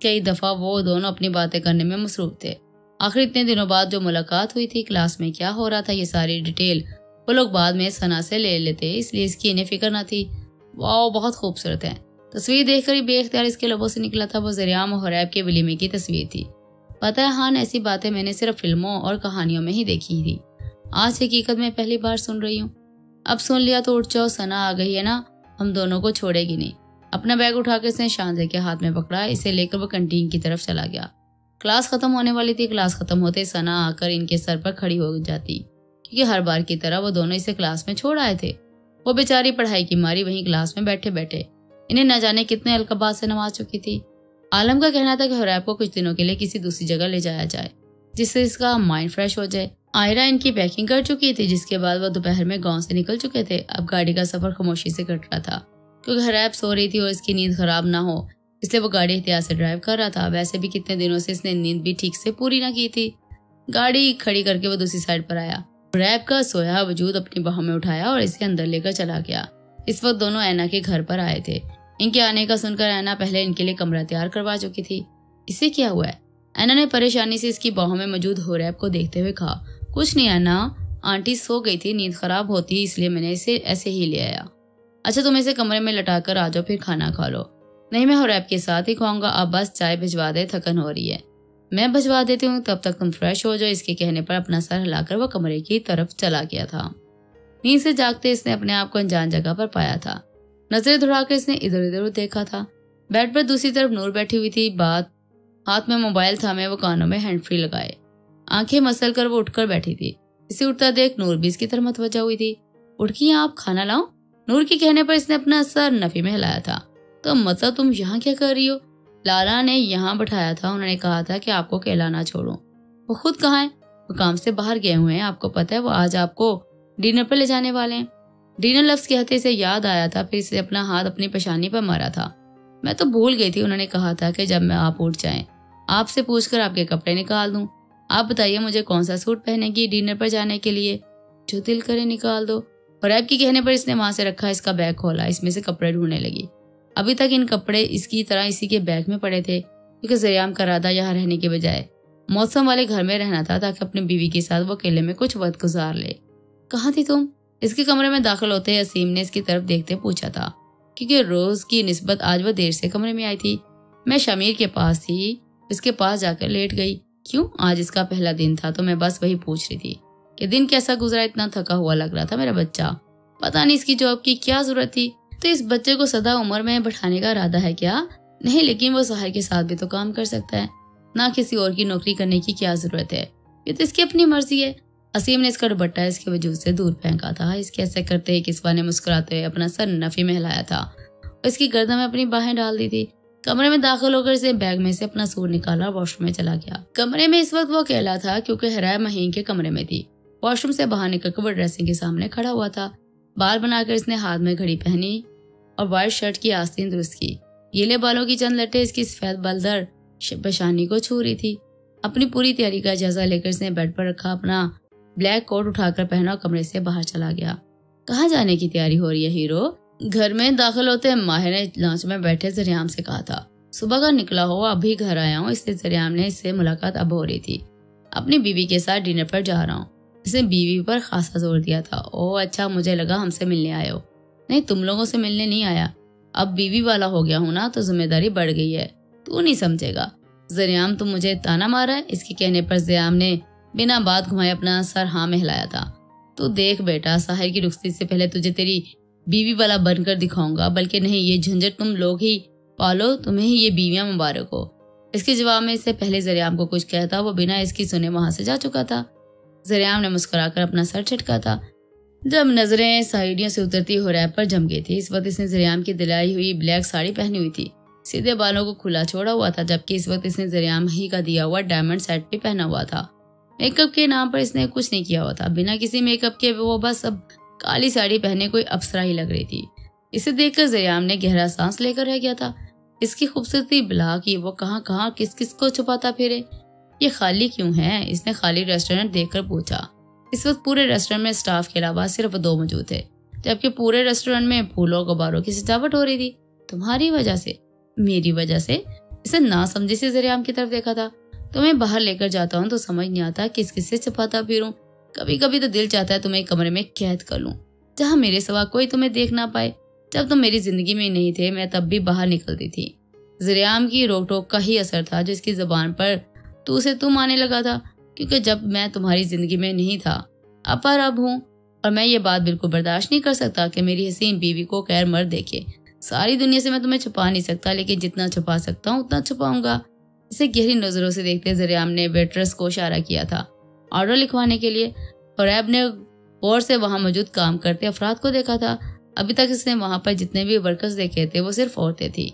कई दफ़ा वो दोनों अपनी बातें करने में मसरूफ थे। आखिर इतने दिनों बाद जो मुलाकात हुई थी क्लास में, क्या हो रहा था ये सारी डिटेल वो लोग बाद में सना से ले लेते, इसलिए इसकी इन्हें फ़िक्र ना थी। वाह बहुत खूबसूरत है। तस्वीर देखकर ही बेख्तियार इसके लबों से निकला था, वो जरियाम और हुरैब के वलीमे की तस्वीर थी। पता है, हान, ऐसी बातें मैंने सिर्फ़ फ़िल्मों और कहानियों में ही देखी थी। आज हकीकत में पहली बार सुन रही हूँ। अब सुन लिया तो उठ जाओ, सना आ गई है ना? हम दोनों को छोड़ेगी नहीं। अपना बैग उठाकर इसने शानजे के हाथ में पकड़ा, इसे लेकर वो कंटीन की तरफ़ चला गया। क्लास खत्म होने वाली थी, क्लास खत्म होते सना आकर इनके सर पर खड़ी हो जाती। क्योंकि हर बार की तरह वो दोनों इसे क्लास में छोड़ आए थे। वो बेचारी पढ़ाई की मारी वहीं क्लास में बैठे बैठे। इन्हें न जाने कितने अलकबाद से नवाज़ चुकी थी। आलम का कहना था कि हुरैब को कुछ दिनों के लिए किसी दूसरी जगह ले जाया जाए, जिससे इसका माइंड फ्रेश हो जाए। आयरा इनकी पैकिंग कर चुकी थी, जिसके बाद वह दोपहर में गाँव से निकल चुके थे। अब गाड़ी का सफ़र खामोशी से कट रहा था, क्योंकि हरैब सो रही थी और इसकी नींद खराब ना हो, इसलिए वो गाड़ी एहतियात से ड्राइव कर रहा था। वैसे भी कितने दिनों से इसने नींद भी ठीक से पूरी ना की थी। गाड़ी खड़ी करके वो दूसरी साइड पर आया। रैब का सोया वजूद अपनी बाहों में उठाया और इसे अंदर लेकर चला गया। इस वक्त दोनों ऐना के घर पर आए थे। इनके आने का सुनकर ऐना पहले इनके लिए कमरा तैयार करवा चुकी थी। इसे क्या हुआ? है ऐना ने परेशानी से इसकी बाहों में मौजूद हो रैप को देखते हुए कहा, कुछ नहीं ऐना, आंटी सो गई थी, नींद खराब होती इसलिए मैंने इसे ऐसे ही ले आया। अच्छा तुम इसे कमरे में लटा कर आ जाओ, फिर खाना खा लो। नहीं, मैं हुरैब के साथ ही खाऊँगा, आप बस चाय भिजवा दे, थकन हो रही है। मैं भजवा देती हूँ, तब तक तुम फ्रेश हो जाओ। इसके कहने पर अपना सर हिलाकर वो कमरे की तरफ़ चला गया था। नींद से जागते इसने अपने आप को अनजान जगह पर पाया था। नज़रें दौड़ाकर इसने इधर उधर देखा था। बेड पर दूसरी तरफ़ नूर बैठी हुई थी। बात, हाथ में मोबाइल थामे वो कानों में हैंड फ्री लगाए। आँखें मसल कर वो उठकर बैठी थी। इसे उठता देख नूर भी इसकी तरफ़ मतवजा हुई थी। उठकी आप खाना लाओ। नूर के कहने पर इसने अपना सर नफी में हिलाया था। तो मतलब तुम यहाँ क्या कर रही हो? लाला ने यहाँ बैठाया था। उन्होंने कहा था कि आपको अकेला ना छोड़ो। वो खुद कहा है? वो काम से बाहर गए हुए हैं। आपको पता है, वो आज आपको डिनर पर ले जाने वाले हैं। डिनर लफ्ज कहते से याद आया था, फिर इसे अपना हाथ अपनी पेशानी पर मारा था। मैं तो भूल गई थी, उन्होंने कहा था कि जब मैं आप उठ जाए, आपसे पूछकर आपके कपड़े निकाल दूँ। आप बताइए, मुझे कौन सा सूट पहनेगी डिनर पर जाने के लिए? जो दिल करे निकाल दो। और के कहने पर इसने वहाँ से रखा, इसका बैग खोला, इसमें से कपड़े ढूँढने लगी। अभी तक इन कपड़े इसकी तरह इसी के बैग में पड़े थे, क्योंकि जरियाम का इरादा यहाँ रहने के बजाय मौसम वाले घर में रहना था ताकि अपनी बीवी के साथ वो अकेले में कुछ वक्त गुजार ले। कहाँ थी तुम? इसके कमरे में दाखिल होते असीम ने इसकी तरफ़ देखते पूछा था, क्योंकि रोज की निस्बत आज वह देर से कमरे में आई थी। मैं शमीर के पास थी, इसके पास जाकर लेट गई। क्यों? आज इसका पहला दिन था तो मैं बस वही पूछ रही थी कि दिन कैसा गुजरा, इतना थका हुआ लग रहा था मेरा बच्चा। पता नहीं इसकी जॉब की क्या ज़रूरत थी। तो इस बच्चे को सदा उम्र में बैठाने का इरादा है क्या? नहीं, लेकिन वो सहाय के साथ भी तो काम कर सकता है। ना किसी और की नौकरी करने की क्या ज़रूरत है? ये तो इसकी अपनी मर्ज़ी है। असीम ने इसका दुपट्टा इसके वजूद से दूर फेंका था। इसके ऐसे करते ही किसवा ने मुस्कुराते हुए अपना सर नफी में हिलाया था। और इसकी गर्दन में अपनी बाहें डाल दी थी। कमरे में दाखिल होकर इसे बैग में से अपना सूट निकाला, वॉशरूम में चला गया। कमरे में इस वक्त वो अकेला था, क्योंकि हराय महीन के कमरे में थी। वॉशरूम से बाहर निकलकर वो ड्रेसिंग के सामने खड़ा हुआ था। बाल बनाकर इसने हाथ में घड़ी पहनी और व्हाइट शर्ट की आस्तीन दुरुस्त की। गीले बालों की चंद लटे इसकी सफ़ेद बलदर पेशानी को छू रही थी। अपनी पूरी तैयारी का जायजा लेकर इसने बेड पर रखा अपना ब्लैक कोट उठाकर पहना और कमरे से बाहर चला गया। कहाँ जाने की तैयारी हो रही है, हीरो? घर में दाखिल होते माहिर ने लॉन्च में बैठे जरियाम से कहा था। सुबह का निकला हो अभी घर आया हूँ, इसलिए जरियाम ने इससे मुलाकात अब हो रही थी। अपनी बीवी के साथ डिनर पर जा रहा हूँ। इसने बीवी पर खासा ज़ोर दिया था। ओ अच्छा मुझे लगा हमसे मिलने आए हो। नहीं, तुम लोगों से मिलने नहीं आया। अब बीवी वाला हो गया हूँ ना तो ज़िम्मेदारी बढ़ गई है। तू नहीं समझेगा। जरियाम तुम मुझे ताना मारा है। इसके कहने पर जयाम ने बिना बात घुमाए अपना सर हाँ में हिलाया था। तू देख बेटा, साहिर की रुखसी से पहले तुझे तेरी बीवी वाला बनकर दिखाऊँगा, बल्कि नहीं, ये झंझट तुम लोग ही पालो, तुम्हें ही ये बीवियाँ मुबारक हो। इसके जवाब में इससे पहले जरियाम को कुछ कहता, वो बिना इसकी सुने वहाँ से जा चुका था। जरियाम ने मुस्कुराकर अपना सर झटका था। जब नज़रें साइडियों से उतरती हो रैप पर जम गई थी, इस वक्त इसने जरियाम की दिलाई हुई ब्लैक साड़ी पहनी हुई थी। सीधे बालों को खुला छोड़ा हुआ था, जबकि इस वक्त इसने जरियाम ही का दिया हुआ डायमंड सेट भी पहना हुआ था। मेकअप के नाम पर इसने कुछ नहीं किया हुआ था। बिना किसी मेकअप के वो बस अब काली साड़ी पहने कोई अप्सरा ही लग रही थी। इसे देखकर जरियाम ने गहरा सांस लेकर रह गया था। इसकी खूबसूरती बिला की वो कहाँ कहाँ किस किस को छुपाता फिरे। ये खाली क्यों है? इसने खाली रेस्टोरेंट देखकर पूछा। इस वक्त पूरे रेस्टोरेंट में स्टाफ के अलावा सिर्फ़ दो मौजूद थे, जबकि पूरे रेस्टोरेंट में फूलों गुब्बारों की सजावट हो रही थी। तुम्हारी वजह से, मेरी वजह से? इसे ना समझे से जरियाम की तरफ़ देखा था। तुम्हें बाहर लेकर जाता हूँ तो समझ नहीं आता किस किस से छुपाता फिरूं कभी कभी तो दिल चाहता है तुम्हें कमरे में कैद कर लूँ, जहाँ मेरे सिवा कोई तुम्हें देख ना पाए। जब तुम मेरी ज़िंदगी में नहीं थे, मैं तब भी बाहर निकलती थी। जरियाम की रोक टोक का ही असर था, जो इसकी जबान पर तू उसे तुम आने लगा था, क्योंकि जब मैं तुम्हारी ज़िंदगी में नहीं था अब पर अब हूँ। और मैं ये बात बिल्कुल बर्दाश्त नहीं कर सकता कि मेरी हसीन बीवी को खैर मर देखे। सारी दुनिया से मैं तुम्हें छुपा नहीं सकता, लेकिन जितना छुपा सकता हूँ, उतना छुपाऊँगा। इसे गहरी नज़रों से देखते जरियाम ने वेट्रेस को इशारा किया था। ऑर्डर लिखवाने के लिए, और ऐब ने गौर से वहाँ मौजूद काम करते अफराद को देखा था। अभी तक इसने वहाँ पर जितने भी वर्कर्स देखे थे, वो सिर्फ़ औरतें थी।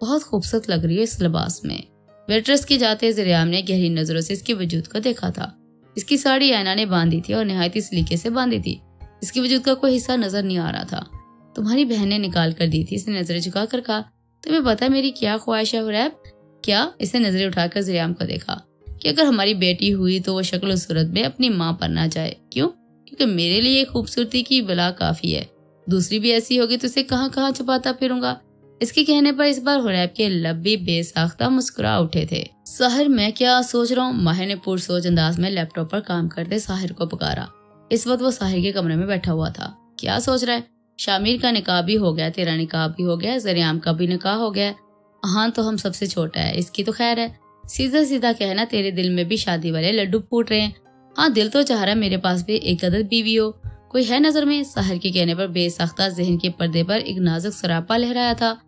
बहुत खूबसूरत लग रही है इस लिबास में। वेट्रेस के जाते जरियाम ने गहरी नज़रों से इसके वजूद को देखा था। इसकी साड़ी ऐना ने बांधी थी और नहायत ही सलीके से बांधी थी। इसके वजूद का कोई हिस्सा नज़र नहीं आ रहा था। तुम्हारी बहन ने निकाल कर दी थी, इसने नज़रें झुका कर कहा, तुम्हें पता है मेरी क्या ख्वाहिश है रैप क्या? इसने नज़रें उठाकर जरियाम को देखा कि अगर हमारी बेटी हुई तो वो शक्ल सूरत में अपनी माँ पर ना जाए। क्यों? क्योंकि मेरे लिए खूबसूरती की बला काफ़ी है। दूसरी भी ऐसी होगी तो उसे कहाँ कहाँ छुपाता फिरूँगा? इसके कहने पर इस बार हुरैब के लब भी बेसाख्ता मुस्कुरा उठे थे। साहिर, मैं क्या सोच रहा हूँ? माहिर ने पुरसोच अंदाज में लैपटॉप पर काम करते साहिर को पुकारा। इस वक्त वो साहिर के कमरे में बैठा हुआ था। क्या सोच रहा है? शामिर का निकाह भी हो गया, तेरा निकाह भी हो गया, जरियाम का भी निकाह हो गया। हाँ तो हम सबसे छोटा है, इसकी तो खैर है। सीधा सीधा कहना, तेरे दिल में भी शादी वाले लड्डू फूट रहे हैं। हाँ दिल तो चाह रहा है मेरे पास भी एक अदद बीवी हो। कोई है नज़र में? साहिर के कहने पर बेसाख्ता जहन के पर्दे पर एक नाजुक सरापा लहराया था।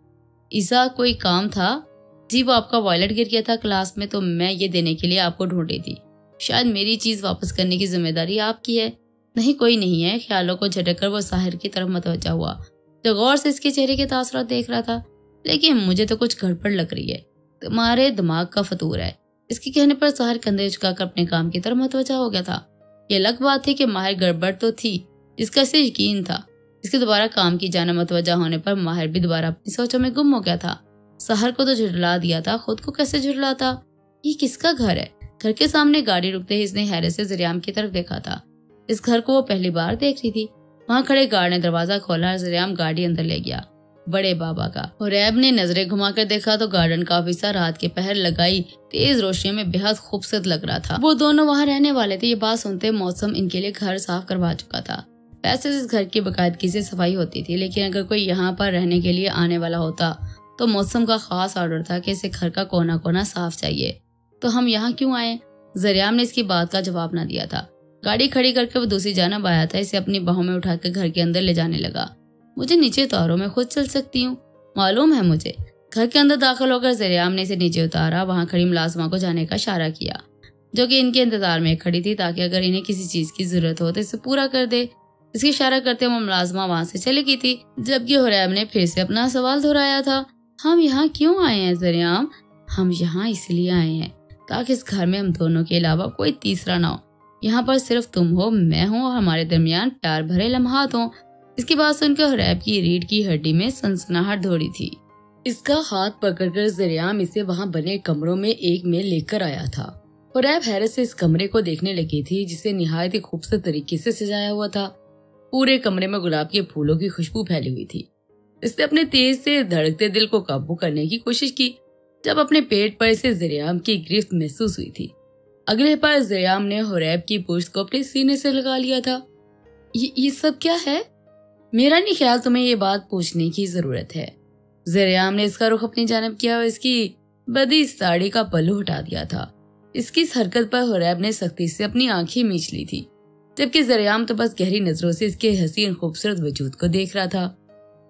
ईसा कोई काम था? जी, वो आपका वॉयलेट गिर गया था क्लास में तो मैं ये देने के लिए आपको ढूंढ रही थी। शायद मेरी चीज़ वापस करने की ज़िम्मेदारी आपकी है। नहीं, कोई नहीं है। ख्यालों को झटक कर वो साहिर की तरफ़ मतवजा हुआ। जो गौर से इसके चेहरे के तासरात देख रहा था। लेकिन मुझे तो कुछ गड़बड़ लग रही है। तुम्हारे दिमाग का फतूर है। इसके कहने पर साहिर कंधे झुकाकर अपने काम की तरफ़ मतवजा हो गया था। ये अलग बात थी कि माहिर गड़बड़ तो थी, जिसका इसे यकीन था। इसके दोबारा काम की जाना मतवजा होने पर माहिर भी दोबारा अपनी सोचों में गुम हो गया था। सहर को तो झुटला दिया था, खुद को कैसे झुटलाता ये किसका घर है? घर के सामने गाड़ी रुकते ही इसने हैरे से जरियाम की तरफ़ देखा था। इस घर को वो पहली बार देख रही थी। वहाँ खड़े गार्ड ने दरवाज़ा खोला और जरियाम गाड़ी अंदर ले गया। बड़े बाबा का। और रैब ने नज़रें घुमाकर देखा तो गार्डन का ऑफिसर रात के पहर लगाई, तेज रोशनी में बेहद खूबसूरत लग रहा था। वो दोनों वहाँ रहने वाले थे, ये बात सुनते मौसम इनके लिए घर साफ़ करवा चुका था। वैसे इस घर की बाकायदगी से सफ़ाई होती थी, लेकिन अगर कोई यहाँ पर रहने के लिए आने वाला होता तो मौसम का खास ऑर्डर था कि इसे घर का कोना कोना साफ़ चाहिए। तो हम यहाँ क्यों आए? जरियाम ने इसकी बात का जवाब न दिया था। गाड़ी खड़ी करके वो दूसरी जानब आया था, इसे अपनी बाहों में उठाकर घर के अंदर ले जाने लगा। मुझे नीचे उतारो मैं खुद चल सकती हूँ? मालूम है मुझे। घर के अंदर दाखिल होकर जरियाम ने इसे नीचे उतारा, वहाँ खड़ी मुलाजमा को जाने का इशारा किया, जो कि इनके इंतज़ार में खड़ी थी, ताकि अगर इन्हें किसी चीज़ की ज़रूरत हो तो इसे पूरा कर दे। इसकी इशारा करते हुए मुलाजमा वहाँ से चली गई थी, जबकि हुरैब ने फिर से अपना सवाल दोहराया था, हम यहाँ क्यों आए हैं जरियाम? हम यहाँ इसलिए आए हैं ताकि इस घर में हम दोनों के अलावा कोई तीसरा ना हो। यहाँ पर सिर्फ़ तुम हो, मैं हूँ और हमारे दरमियान प्यार भरे लम्हात हो। इसकी बात सुनकर हुरैब की रीढ़ की हड्डी में सनसनाहट दौड़ी थी। इसका हाथ पकड़कर जरियाम इसे वहाँ बने कमरों में एक में लेकर आया था। हुरैब हैरत से इस कमरे को देखने लगी थी, जिसे निहायत ही खूबसूरत तरीके से सजाया हुआ था। पूरे कमरे में गुलाब के फूलों की खुशबू फैली हुई थी। इसने अपने तेज से धड़कते दिल को काबू करने की कोशिश की जब अपने पेट पर इसे जरियाम की गिरफ्त महसूस हुई थी। अगले पर जरियाम ने हुरैब की पुष्ट को अपने सीने से लगा लिया था। ये, ये सब क्या है? मेरा नहीं ख्याल तुम्हें ये बात पूछने की ज़रूरत है। जरियाम ने इसका रुख अपनी जानब किया और इसकी बदी साड़ी का पल्लू हटा दिया था। इसकी इस हरकत पर हुरैब ने सख्ती से अपनी आँखें मीच ली थी। जबकि जरियाम तो बस गहरी नज़रों से इसके हसीन खूबसूरत वजूद को देख रहा था।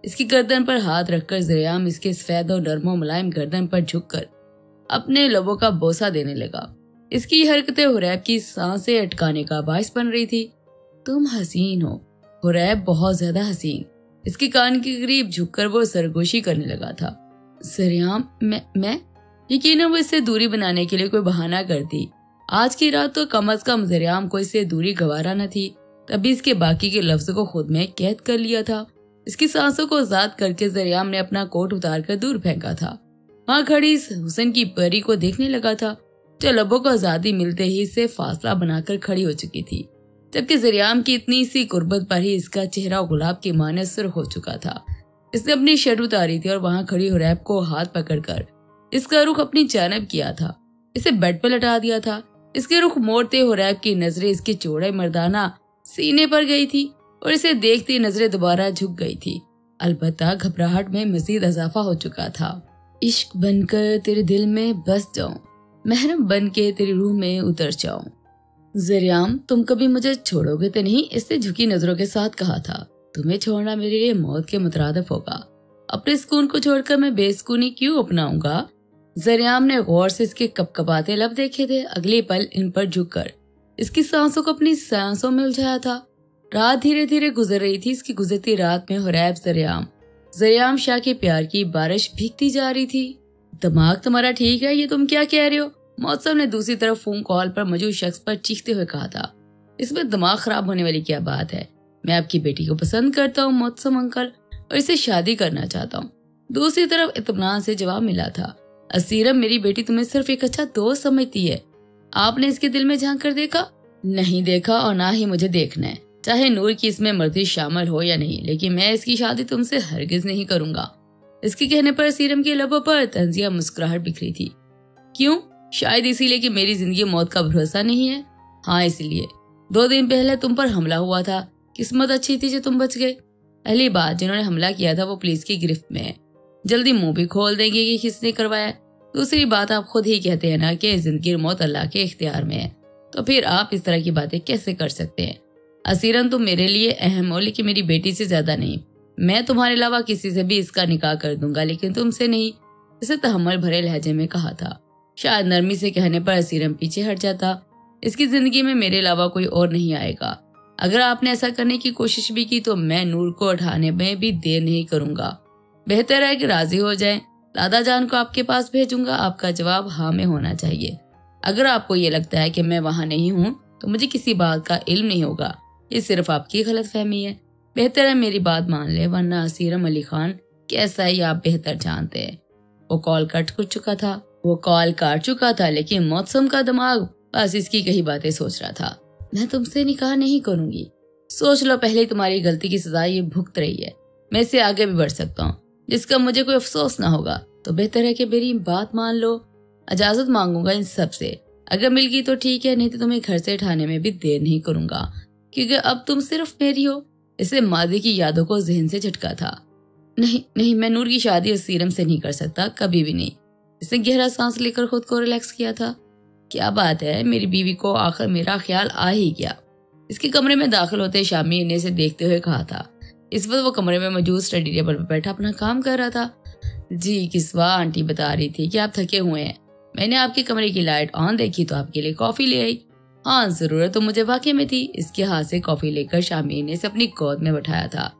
इसकी गर्दन पर हाथ रखकर जरियाम इसके सफ़ेद और नरमो मुलायम गर्दन पर झुककर अपने लबों का बोसा देने लगा। इसकी हरकतें हुरैब की साँसें अटकाने का बायस बन रही थी। तुम हसीन हो। हुरैब बहुत ज़्यादा हसीन। इसके कान के करीब झुककर वो सरगोशी करने लगा था। जरियाम, मैं मैं? यकीन वो इससे दूरी बनाने के लिए कोई बहाना करती। आज की रात तो कम अज कम जरियाम को इससे दूरी गवारा न थी। तभी इसके बाकी के लफ्ज को खुद में कैद कर लिया था। इसकी सांसों को आज़ाद करके जरियाम ने अपना कोट उतार कर दूर फेंका था। वहाँ खड़ी इस हुसन की परी को देखने लगा था। जो लबों को आज़ादी मिलते ही इससे फासला बनाकर खड़ी हो चुकी थी। जबकि जरियाम की इतनी सी कुर्बत पर ही इसका चेहरा गुलाब के माने सुर हो चुका था। इसने अपनी शर्ट उतारी थी और वहाँ खड़ी हुरैब को हाथ पकड़कर इसका रुख अपनी जानब किया था। इसे बेड पर लटा दिया था। इसके रुख मोड़ते हो रैब की नज़रें इसके चौड़े मर्दाना सीने पर गई थी और इसे देखती नज़रें दोबारा झुक गई थी। अलबत्ता घबराहट में मजीद इजाफा हो चुका था। इश्क बनकर तेरे दिल में बस जाऊँ, महरम बन के तेरी रूह में उतर जाऊँ। जरियाम, तुम कभी मुझे छोड़ोगे तो नहीं इसने झुकी नज़रों के साथ कहा था। तुम्हें छोड़ना मेरे लिए मौत के मुतरदफ होगा। अपने सुकून को छोड़कर मैं बेसकूनी क्यों अपनाऊँगा? जरियाम ने गौर से इसके कपकपाते लब देखे थे। अगले पल इन पर झुककर इसकी सांसों को अपनी सांसों में उलझाया था। रात धीरे धीरे गुजर रही थी, इसकी गुजरती रात में हुरैब जरियाम। जरियाम शाह के प्यार की बारिश भीगती जा रही थी। दिमाग तुम्हारा ठीक है? ये तुम क्या कह रहे हो? मौसम ने दूसरी तरफ़ फ़ोन कॉल पर मौजूद शख्स पर चीखते हुए कहा था, इसमें दिमाग खराब होने वाली क्या बात है? मैं आपकी बेटी को पसंद करता हूँ, मौसम अंकल, और इसे शादी करना चाहता हूँ। दूसरी तरफ़ इतमान से जवाब मिला था असीरम मेरी बेटी तुम्हें सिर्फ़ एक अच्छा दोस्त समझती है। आपने इसके दिल में झाँक कर देखा? नहीं देखा और ना ही मुझे देखना है। चाहे नूर की इसमें मर्ज़ी शामिल हो या नहीं, लेकिन मैं इसकी शादी तुमसे हरगिज नहीं करूँगा। इसके कहने पर सीरम के लबों पर तंजिया मुस्कुराहट बिखरी थी। क्यों? शायद इसीलिए कि मेरी ज़िंदगी मौत का भरोसा नहीं है। हाँ इसीलिए। दो दिन पहले तुम पर हमला हुआ था। किस्मत अच्छी थी जो तुम बच गए। पहली बार जिन्होंने हमला किया था, वो पुलिस की गिरफ्त में है। जल्दी मुँह भी खोल देंगे कि किसने करवाया। दूसरी बात आप खुद ही कहते हैं ना कि ज़िंदगी मौत अल्लाह के इख्तियार में है। तो फिर आप इस तरह की बातें कैसे कर सकते हैं? असीरन तुम मेरे लिए अहम हो, लेकिन मेरी बेटी से ज़्यादा नहीं। मैं तुम्हारे अलावा किसी से भी इसका निकाह कर दूँगा, लेकिन तुमसे नहीं। इसे तहमल भरे लहजे में कहा था। शायद नरमी से कहने पर असीरम पीछे हट जाता। इसकी ज़िंदगी में मेरे अलावा कोई और नहीं आएगा। अगर आपने ऐसा करने की कोशिश भी की तो मैं नूर को उठाने में भी देर नहीं करूँगा। बेहतर है कि राज़ी हो जाए। दादा जान को आपके पास भेजूँगा, आपका जवाब हाँ में होना चाहिए। अगर आपको ये लगता है कि मैं वहाँ नहीं हूँ तो मुझे किसी बात का इल्म नहीं होगा। ये सिर्फ़ आपकी गलत फहमी है। बेहतर है मेरी बात मान ले, वरना असीरम अली खान कैसा है आप बेहतर जानते हैं। वो कॉल कट कर चुका था। वो कॉल काट चुका था, लेकिन मौसम का दिमाग बस इसकी कही बातें सोच रहा था। मैं तुमसे निकाह नहीं करूँगी। सोच लो, पहले तुम्हारी गलती की सजा ये भुगत रही है। मैं इसे आगे भी बढ़ सकता हूँ। जिसका मुझे कोई अफसोस ना होगा। तो बेहतर है कि मेरी बात मान लो। इजाज़त मांगूँगा इन सबसे। अगर मिल गई तो ठीक है, नहीं तो तुम्हें घर से उठाने में भी देर नहीं करूँगा। क्योंकि अब तुम सिर्फ़ मेरी हो। इसे माजी की यादों को जहन से झटका था। नहीं नहीं, मैं नूर की शादी उस सीरम से नहीं कर सकता, कभी भी नहीं। इसने गहरा सांस लेकर खुद को रिलैक्स किया था। क्या बात है, मेरी बीवी को आखिर मेरा ख्याल आ ही गया। इसके कमरे में दाखिल होते शामी इन्हें से देखते हुए कहा था इस वक्त वो कमरे में मौजूद स्टडी टेबल पर बैठा अपना काम कर रहा था। जी किसवा आंटी बता रही थी कि आप थके हुए हैं। मैंने आपके कमरे की लाइट ऑन देखी तो आपके लिए कॉफ़ी ले आई। हाँ ज़रूरत तो मुझे वाकई में थी। इसके हाथ से कॉफ़ी लेकर शामी ने इसे अपनी गोद में बैठाया था।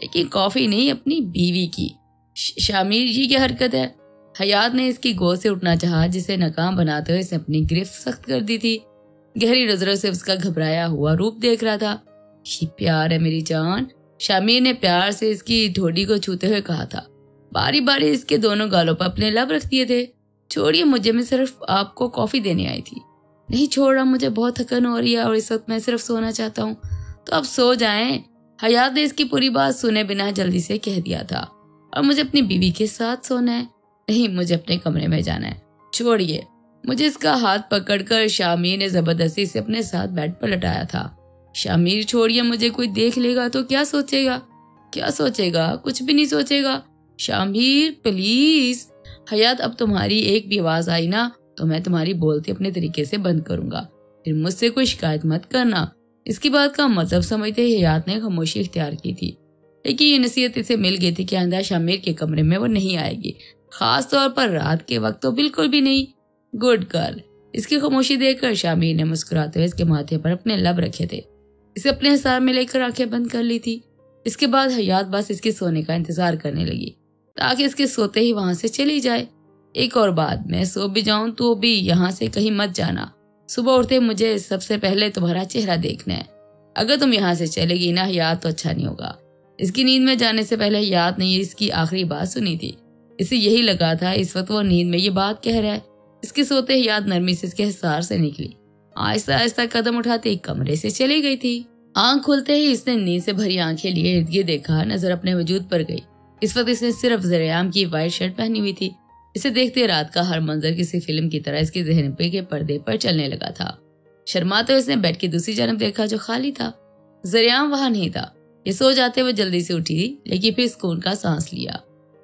लेकिन कॉफ़ी नहीं, अपनी बीवी की। शामिर जी की हरकत है। हयात ने इसकी गोद से उठना चाहा, जिसे नाकाम बनाते हुए इसे अपनी गिरफ्त सख्त कर दी थी। गहरी नज़रों से उसका घबराया हुआ रूप देख रहा था। ये प्यार है मेरी जान। शामिर ने प्यार से इसकी ढोडी को छूते हुए कहा था। बारी बारी इसके दोनों गालों पर अपने लब रख दिए थे। छोड़िए, मुझे मैं सिर्फ़ आपको कॉफ़ी देने आई थी। नहीं छोड़ रहा मुझे बहुत थकन हो रही है और इस वक्त मैं सिर्फ़ सोना चाहता हूँ। तो अब सो जाए। हयात ने इसकी पूरी बात सुने बिना जल्दी से कह दिया था। और मुझे अपनी बीवी के साथ सोना है। नहीं, मुझे अपने कमरे में जाना है। छोड़िए, मुझे इसका हाथ पकड़कर शामी ने ज़बरदस्ती से अपने साथ बेड पर लटाया था। शामीर छोड़िए, मुझे कोई देख लेगा तो क्या सोचेगा? क्या सोचेगा? कुछ भी नहीं सोचेगा। शामीर प्लीज़ हयात, अब तुम्हारी एक भी आवाज़ आई ना तो मैं तुम्हारी बोलती अपने तरीके से बंद करूँगा। फिर मुझसे कोई शिकायत मत करना। इसकी बात का मतलब समझते हयात ने खामोशी इख्तियार की थी। लेकिन ये नसीहत इसे मिल गई थी कि आंदा शामिर के कमरे में वो नहीं आएगी। खास तौर पर रात के वक्त तो बिल्कुल भी नहीं। Good girl. इसकी खामोशी देखकर शामिर ने मुस्कुराते हुए इसके माथे पर अपने लब रखे थे। इसे अपने हिसार में लेकर आँखें बंद कर ली थी। इसके बाद हयात बस इसके सोने का इंतज़ार करने लगी, ताकि इसके सोते ही वहाँ से चली जाए। एक और बात, मैं सो भी जाऊँ तो भी यहाँ से कहीं मत जाना। सुबह उठते मुझे सबसे पहले तुम्हारा चेहरा देखना है। अगर तुम यहाँ से चलेगी ना, याद तो अच्छा नहीं होगा। इसकी नींद में जाने से पहले याद ने इसकी आखिरी बात सुनी थी। इसे यही लगा था, इस वक्त वो नींद में ये बात कह रहा है। इसके सोते याद नरमी से इसके हिसार से निकली। आहिस्ता आहिस्ता कदम उठाते कमरे से चली गई थी। आँख खुलते ही इसने नींद से भरी आँखें लिए इर्द गिर्द देखा, नज़र अपने वजूद पर गई। इस वक्त इसने सिर्फ़ जरियाम की व्हाइट शर्ट पहनी हुई थी। इसे देखते रात का हर मंजर किसी फ़िल्म की तरह इसके जहन पे के पर्दे पर चलने लगा था। शर्माते हुए इसने बेड की दूसरी जानब देखा जो खाली था। जरियाम वहाँ नहीं था। ये सो जाते हुए जल्दी से उठी थी लेकिन फिर सुकून का सांस लिया।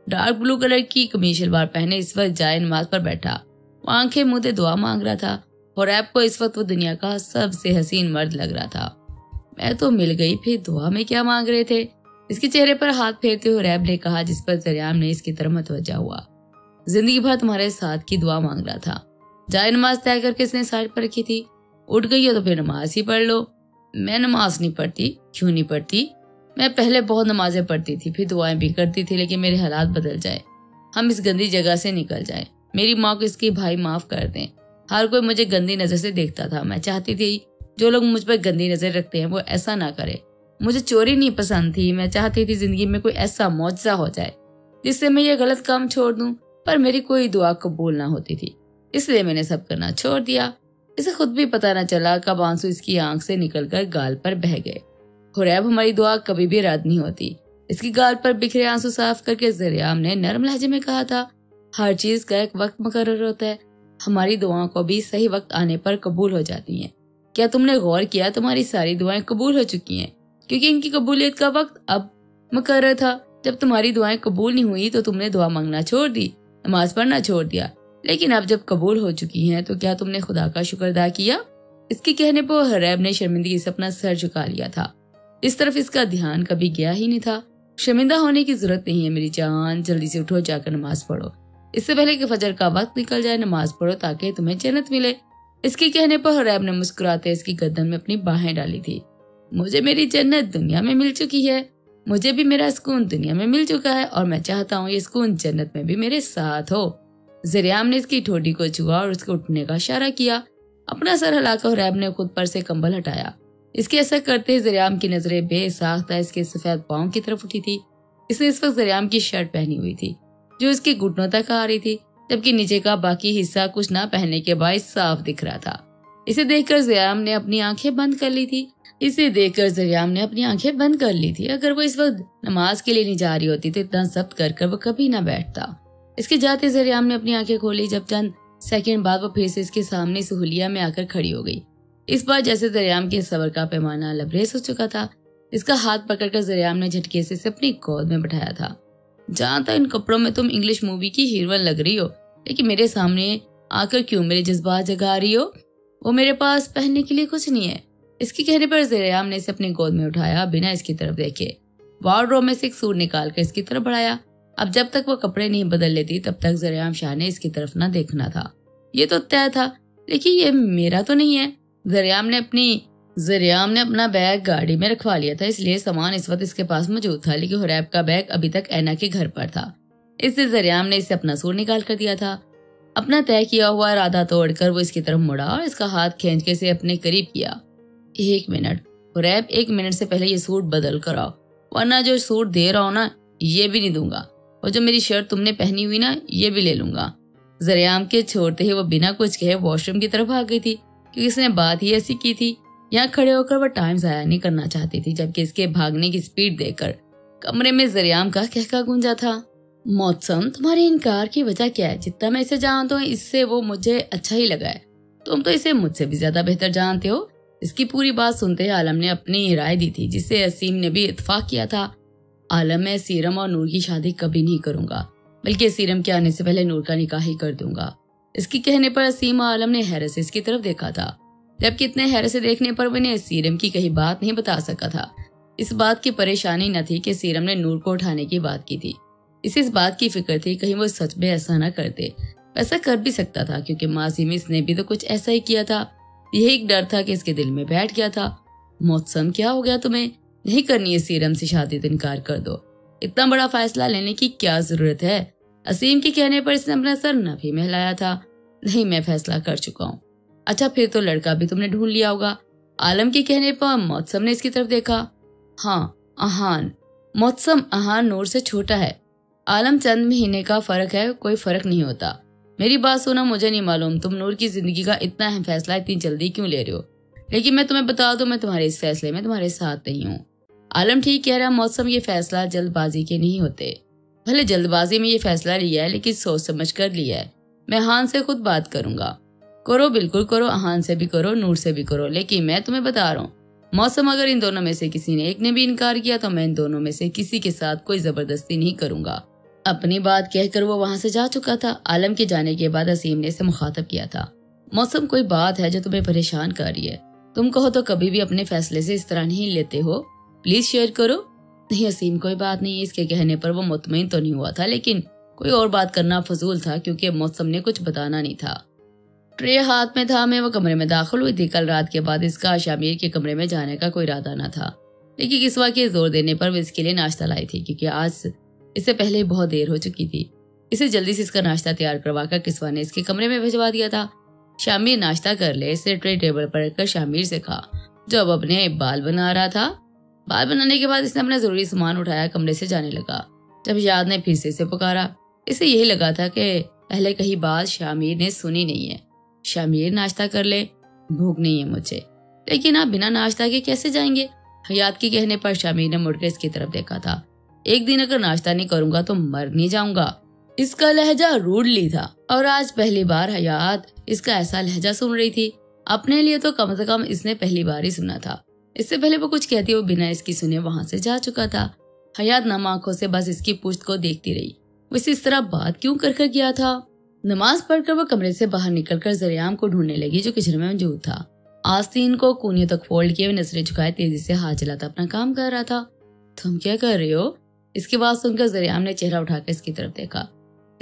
डार्क ब्लू कलर की कमीज शलवार पहने इस वक्त जाए नमाज़ पर बैठा। वो आँखें मुँह दुआ मांग रहा था। और ऐप को इस वक्त वो दुनिया का सबसे हसीन मर्द लग रहा था। मैं तो मिल गई, फिर दुआ में क्या मांग रहे थे? इसके चेहरे पर हाथ फेरते हुए रैब ने कहा, जिस पर जरियाम ने इसकी तरफ़ मतवजा हुआ। ज़िंदगी भर तुम्हारे साथ की दुआ मांग रहा था। जाए नमाज़ तय करके इसने साइड पर रखी थी। उठ गई हो तो फिर नमाज़ ही पढ़ लो। मैं नमाज़ नहीं पढ़ती, क्यों नहीं पढ़ती? मैं पहले बहुत नमाजें पढ़ती थी, फिर दुआएँ भी करती थी, लेकिन मेरे हालात बदल जाए। हम इस गंदी जगह से निकल जाए। मेरी माँ को इसकी भाई माफ़ कर दें। हर कोई मुझे गंदी नज़र से देखता था। मैं चाहती थी जो लोग मुझ पर गंदी नज़र रखते हैं, वो ऐसा ना करे। मुझे चोरी नहीं पसंद थी। मैं चाहती थी ज़िंदगी में कोई ऐसा मुआवजा हो जाए, जिससे मैं ये गलत काम छोड़ दूँ, पर मेरी कोई दुआ कबूल ना होती थी। इसलिए मैंने सब करना छोड़ दिया। इसे खुद भी पता न चला कब आँसू इसकी आँख से निकलकर गाल पर बह गए। हुरैब हमारी दुआ कभी भी रद्द नहीं होती। इसकी गाल पर बिखरे आँसू साफ़ करके जरियाम ने नरम लहजे में कहा था, हर चीज़ का एक वक्त मुकर होता है। हमारी दुआओं को भी सही वक्त आने पर कबूल हो जाती हैं। क्या तुमने गौर किया तुम्हारी सारी दुआएँ कबूल हो चुकी हैं? क्योंकि इनकी कबूलियत का वक्त अब मुकर था। जब तुम्हारी दुआएँ कबूल नहीं हुई तो तुमने दुआ मांगना छोड़ दी, नमाज़ पढ़ना छोड़ दिया। लेकिन अब जब कबूल हो चुकी हैं तो क्या तुमने खुदा का शुक्र अदा किया? इसके कहने पर हरैब ने शर्मिंदगी से अपना सर झुका लिया था। इस तरफ़ इसका ध्यान कभी गया ही नहीं था। शर्मिंदा होने की ज़रूरत नहीं है, मेरी जान, जल्दी से उठो, जाकर नमाज़ पढ़ो। इससे पहले कि फजर का वक्त निकल जाए, नमाज़ पढ़ो ताकि तुम्हें जन्नत मिले। इसके कहने पर हरैब ने मुस्कुराते इसकी गर्दन में अपनी बाहें डाली थी। मुझे मेरी जन्नत दुनिया में मिल चुकी है। मुझे भी मेरा सुकून दुनिया में मिल चुका है और मैं चाहता हूँ ये सुकून जन्नत में भी मेरे साथ हो। जरियाम ने इसकी ठोडी को छुआ और उसके उठने का इशारा किया। अपना सर हिलाकर रैब ने खुद पर से कंबल हटाया। इसके ऐसा करते जरियाम की नज़रें बेसाख्ता इसके सफ़ेद पाओ की तरफ़ उठी थी। इसने इस वक्त जरियाम की शर्ट पहनी हुई थी। जो इसके घुटनों तक आ रही थी, जबकि नीचे का बाकी हिस्सा कुछ ना पहनने के बाद साफ़ दिख रहा था। इसे देखकर जयाम ने अपनी आँखें बंद कर ली थी। इसे देखकर जरियाम ने अपनी आँखें बंद कर ली थी। अगर वो इस वक्त नमाज़ के लिए नहीं जा रही होती तो इतना जब्त कर कर वो कभी ना बैठता। इसके जाते जरियाम ने अपनी आँखें खोली, जब चंद सेकंड बाद वो फिर से इसके सामने सहूलिया में आकर खड़ी हो गई। इस बार जैसे जरियाम के सबर का पैमाना लबरेज हो चुका था, इसका हाथ पकड़कर जरियाम ने झटके से अपनी गोद में बैठाया था। जहाँ तक इन कपड़ों में तुम इंग्लिश मूवी की हीरोइन लग रही हो। लेकिन मेरे सामने आकर क्यों मेरे जज्बात जगा रही हो? वो मेरे पास पहनने के लिए कुछ नहीं है। इसके कहने पर जरियाम ने इसे अपनी गोद में उठाया, बिना इसकी तरफ़ देखे। वार्डरोब में से एक सूट निकाल कर इसकी तरफ़ बढ़ाया। अब जब तक वो कपड़े नहीं बदल लेती, तब तक जरियाम शाह ने इसकी तरफ़ ना देखना था। ये तो तय था, लेकिन ये मेरा तो नहीं है। जरियाम ने अपनी जरियाम ने अपना बैग गाड़ी में रखवा लिया था, इसलिए सामान इस वक्त इसके पास मौजूद था, लेकिन हुरैब का बैग अभी तक ऐना के घर पर था। इससे जरियाम ने इसे अपना सूर निकाल कर दिया था। अपना तय किया हुआ इरादा तोड़कर वो इसकी तरफ़ मुड़ा और इसका हाथ खींच के इसे अपने करीब किया। एक मिनट। हुरैब, एक मिनट से पहले ये सूट बदल कर आओ, वरना जो सूट दे रहा हो ना, ये भी नहीं दूँगा। और जो मेरी शर्ट तुमने पहनी हुई ना, ये भी ले लूँगा। जरियाम के छोड़ते ही वो बिना कुछ कहे वॉशरूम की तरफ़ आ गई थी, क्योंकि इसने बात ही ऐसी की थी। यहाँ खड़े होकर वह टाइम जाया नहीं करना चाहती थी, जबकि इसके भागने की स्पीड देखकर कमरे में जरियाम का कहका गूंजा था। मौसम, तुम्हारे इनकार की वजह क्या है? जितना मैं इसे जानता हूँ, इससे वो मुझे अच्छा ही लगा है। तुम तो इसे मुझसे भी ज़्यादा बेहतर जानते हो। इसकी पूरी बात सुनते ही आलम ने अपनी राय दी थी जिससे असीम ने भी इतफाक किया था। आलम, मैं सीरम और नूर की शादी कभी नहीं करूँगा, बल्कि सीरम के आने से पहले नूर का निकाह ही कर दूँगा। इसके कहने पर असीम और आलम ने हैरत इसकी तरफ़ देखा था। जबकि इतने हैरत से देखने पर उन्हें सीरम की कहीं बात नहीं बता सका था। इस बात की परेशानी न थी कि सीरम ने नूर को उठाने की बात की थी। इसे, इस बात की फ़िक्र थी कहीं वो सच में ऐसा न करते। ऐसा कर भी सकता था, क्योंकि मासी में इसने भी तो कुछ ऐसा ही किया था। यही एक डर था कि इसके दिल में बैठ गया था। मौसम क्या हो गया तुम्हें? नहीं करनी है सीरम से शादी तो इनकार कर दो। इतना बड़ा फैसला लेने की क्या ज़रूरत है? असीम के कहने पर इसने अपना सर न भी महलाया था। नहीं, मैं फैसला कर चुका हूँ। अच्छा फिर तो लड़का भी तुमने ढूंढ लिया होगा। आलम के कहने पर मौसम ने इसकी तरफ़ देखा। हाँ अहान। मौसम अहान नूर से छोटा है। आलम चंद महीने का फ़र्क है, कोई फ़र्क नहीं होता। मेरी बात सुना, मुझे नहीं मालूम तुम नूर की ज़िंदगी का इतना अहम फैसला इतनी जल्दी क्यों ले रहे हो। लेकिन मैं तुम्हें बता दूँ, मैं तुम्हारे इस फैसले में तुम्हारे साथ नहीं हूँ। आलम ठीक कह रहा मौसम ये फैसला जल्दबाजी के नहीं होते। भले जल्दबाजी में ये फैसला लिया है, लेकिन सोच समझ कर लिया है। मैं हान से खुद बात करूँगा। करो, बिल्कुल करो अहान से भी करो, नूर से भी करो, लेकिन मैं तुम्हें बता रहा हूँ, मौसम अगर इन दोनों में से किसी ने, एक ने भी इनकार किया तो मैं इन दोनों में से किसी के साथ कोई ज़बरदस्ती नहीं करूँगा। अपनी बात कहकर वो वहाँ से जा चुका था, आलम के जाने के बाद असीम ने इसे मुखातब किया था। मौसम कोई बात है जो तुम्हें परेशान कर रही है? तुम कहो तो कभी भी अपने फैसले से इस तरह नहीं लेते हो? प्लीज़ शेयर करो। नहीं, असीम, कोई बात नहीं, इसके कहने पर वो मुतमिन तो नहीं हुआ था, लेकिन कोई और बात करना फजूल था, क्योंकि मौसम ने कुछ बताना नहीं था। ट्रे हाथ में था, मैं वो कमरे में दाखिल हुई थी। कल रात के बाद इसका शामिर के कमरे में जाने का कोई इरादा न था। लेकिन किसवा के ज़ोर देने पर वो इसके लिए नाश्ता लाई थी, क्योंकि आज इससे पहले बहुत देर हो चुकी थी। इसे जल्दी से इसका नाश्ता तैयार करवा कर किसवा ने इसके कमरे में भिजवा दिया था। शामिर नाश्ता कर ले, इसे ट्रे टेबल पर रखकर शामिर से कहा जो अब अपने बाल बना रहा था, बाल बनाने के बाद इसने अपना ज़रूरी सामान उठाया, कमरे से जाने लगा। जब याद ने फिर से इसे पुकारा, इसे यही लगा था कि पहले कहीं बात शामिर ने सुनी नहीं है। शामिर नाश्ता कर ले। भूख नहीं है मुझे। लेकिन आप बिना नाश्ता के कैसे जाएँगे? हयात के कहने पर शामिर ने मुड़कर इसकी तरफ़ देखा था। एक दिन अगर नाश्ता नहीं करूँगा तो मर नहीं जाऊँगा। इसका लहजा रूडली था और आज पहली बार हयात इसका ऐसा लहजा सुन रही थी। अपने लिए तो कम से कम इसने पहली बार ही सुना था। इससे पहले वो कुछ कहती वो बिना इसकी सुने वहाँ से जा चुका था। हयात नम आँखों से बस इसकी पुश्त को देखती रही। वो इस तरह बात क्यों कर कर गया था? नमाज़ पढ़कर वो कमरे से बाहर निकलकर जरियाम को ढूँढने लगी, जो किचन में मौजूद था। आस्तीन को कूनियों तक फोल्ड किए नज़रें झुकाए तेज़ी से हाथ चलाता अपना काम कर रहा था। तुम क्या कर रहे हो? इसके बाद सुनकर जरियाम ने चेहरा उठाकर इसकी तरफ़ देखा।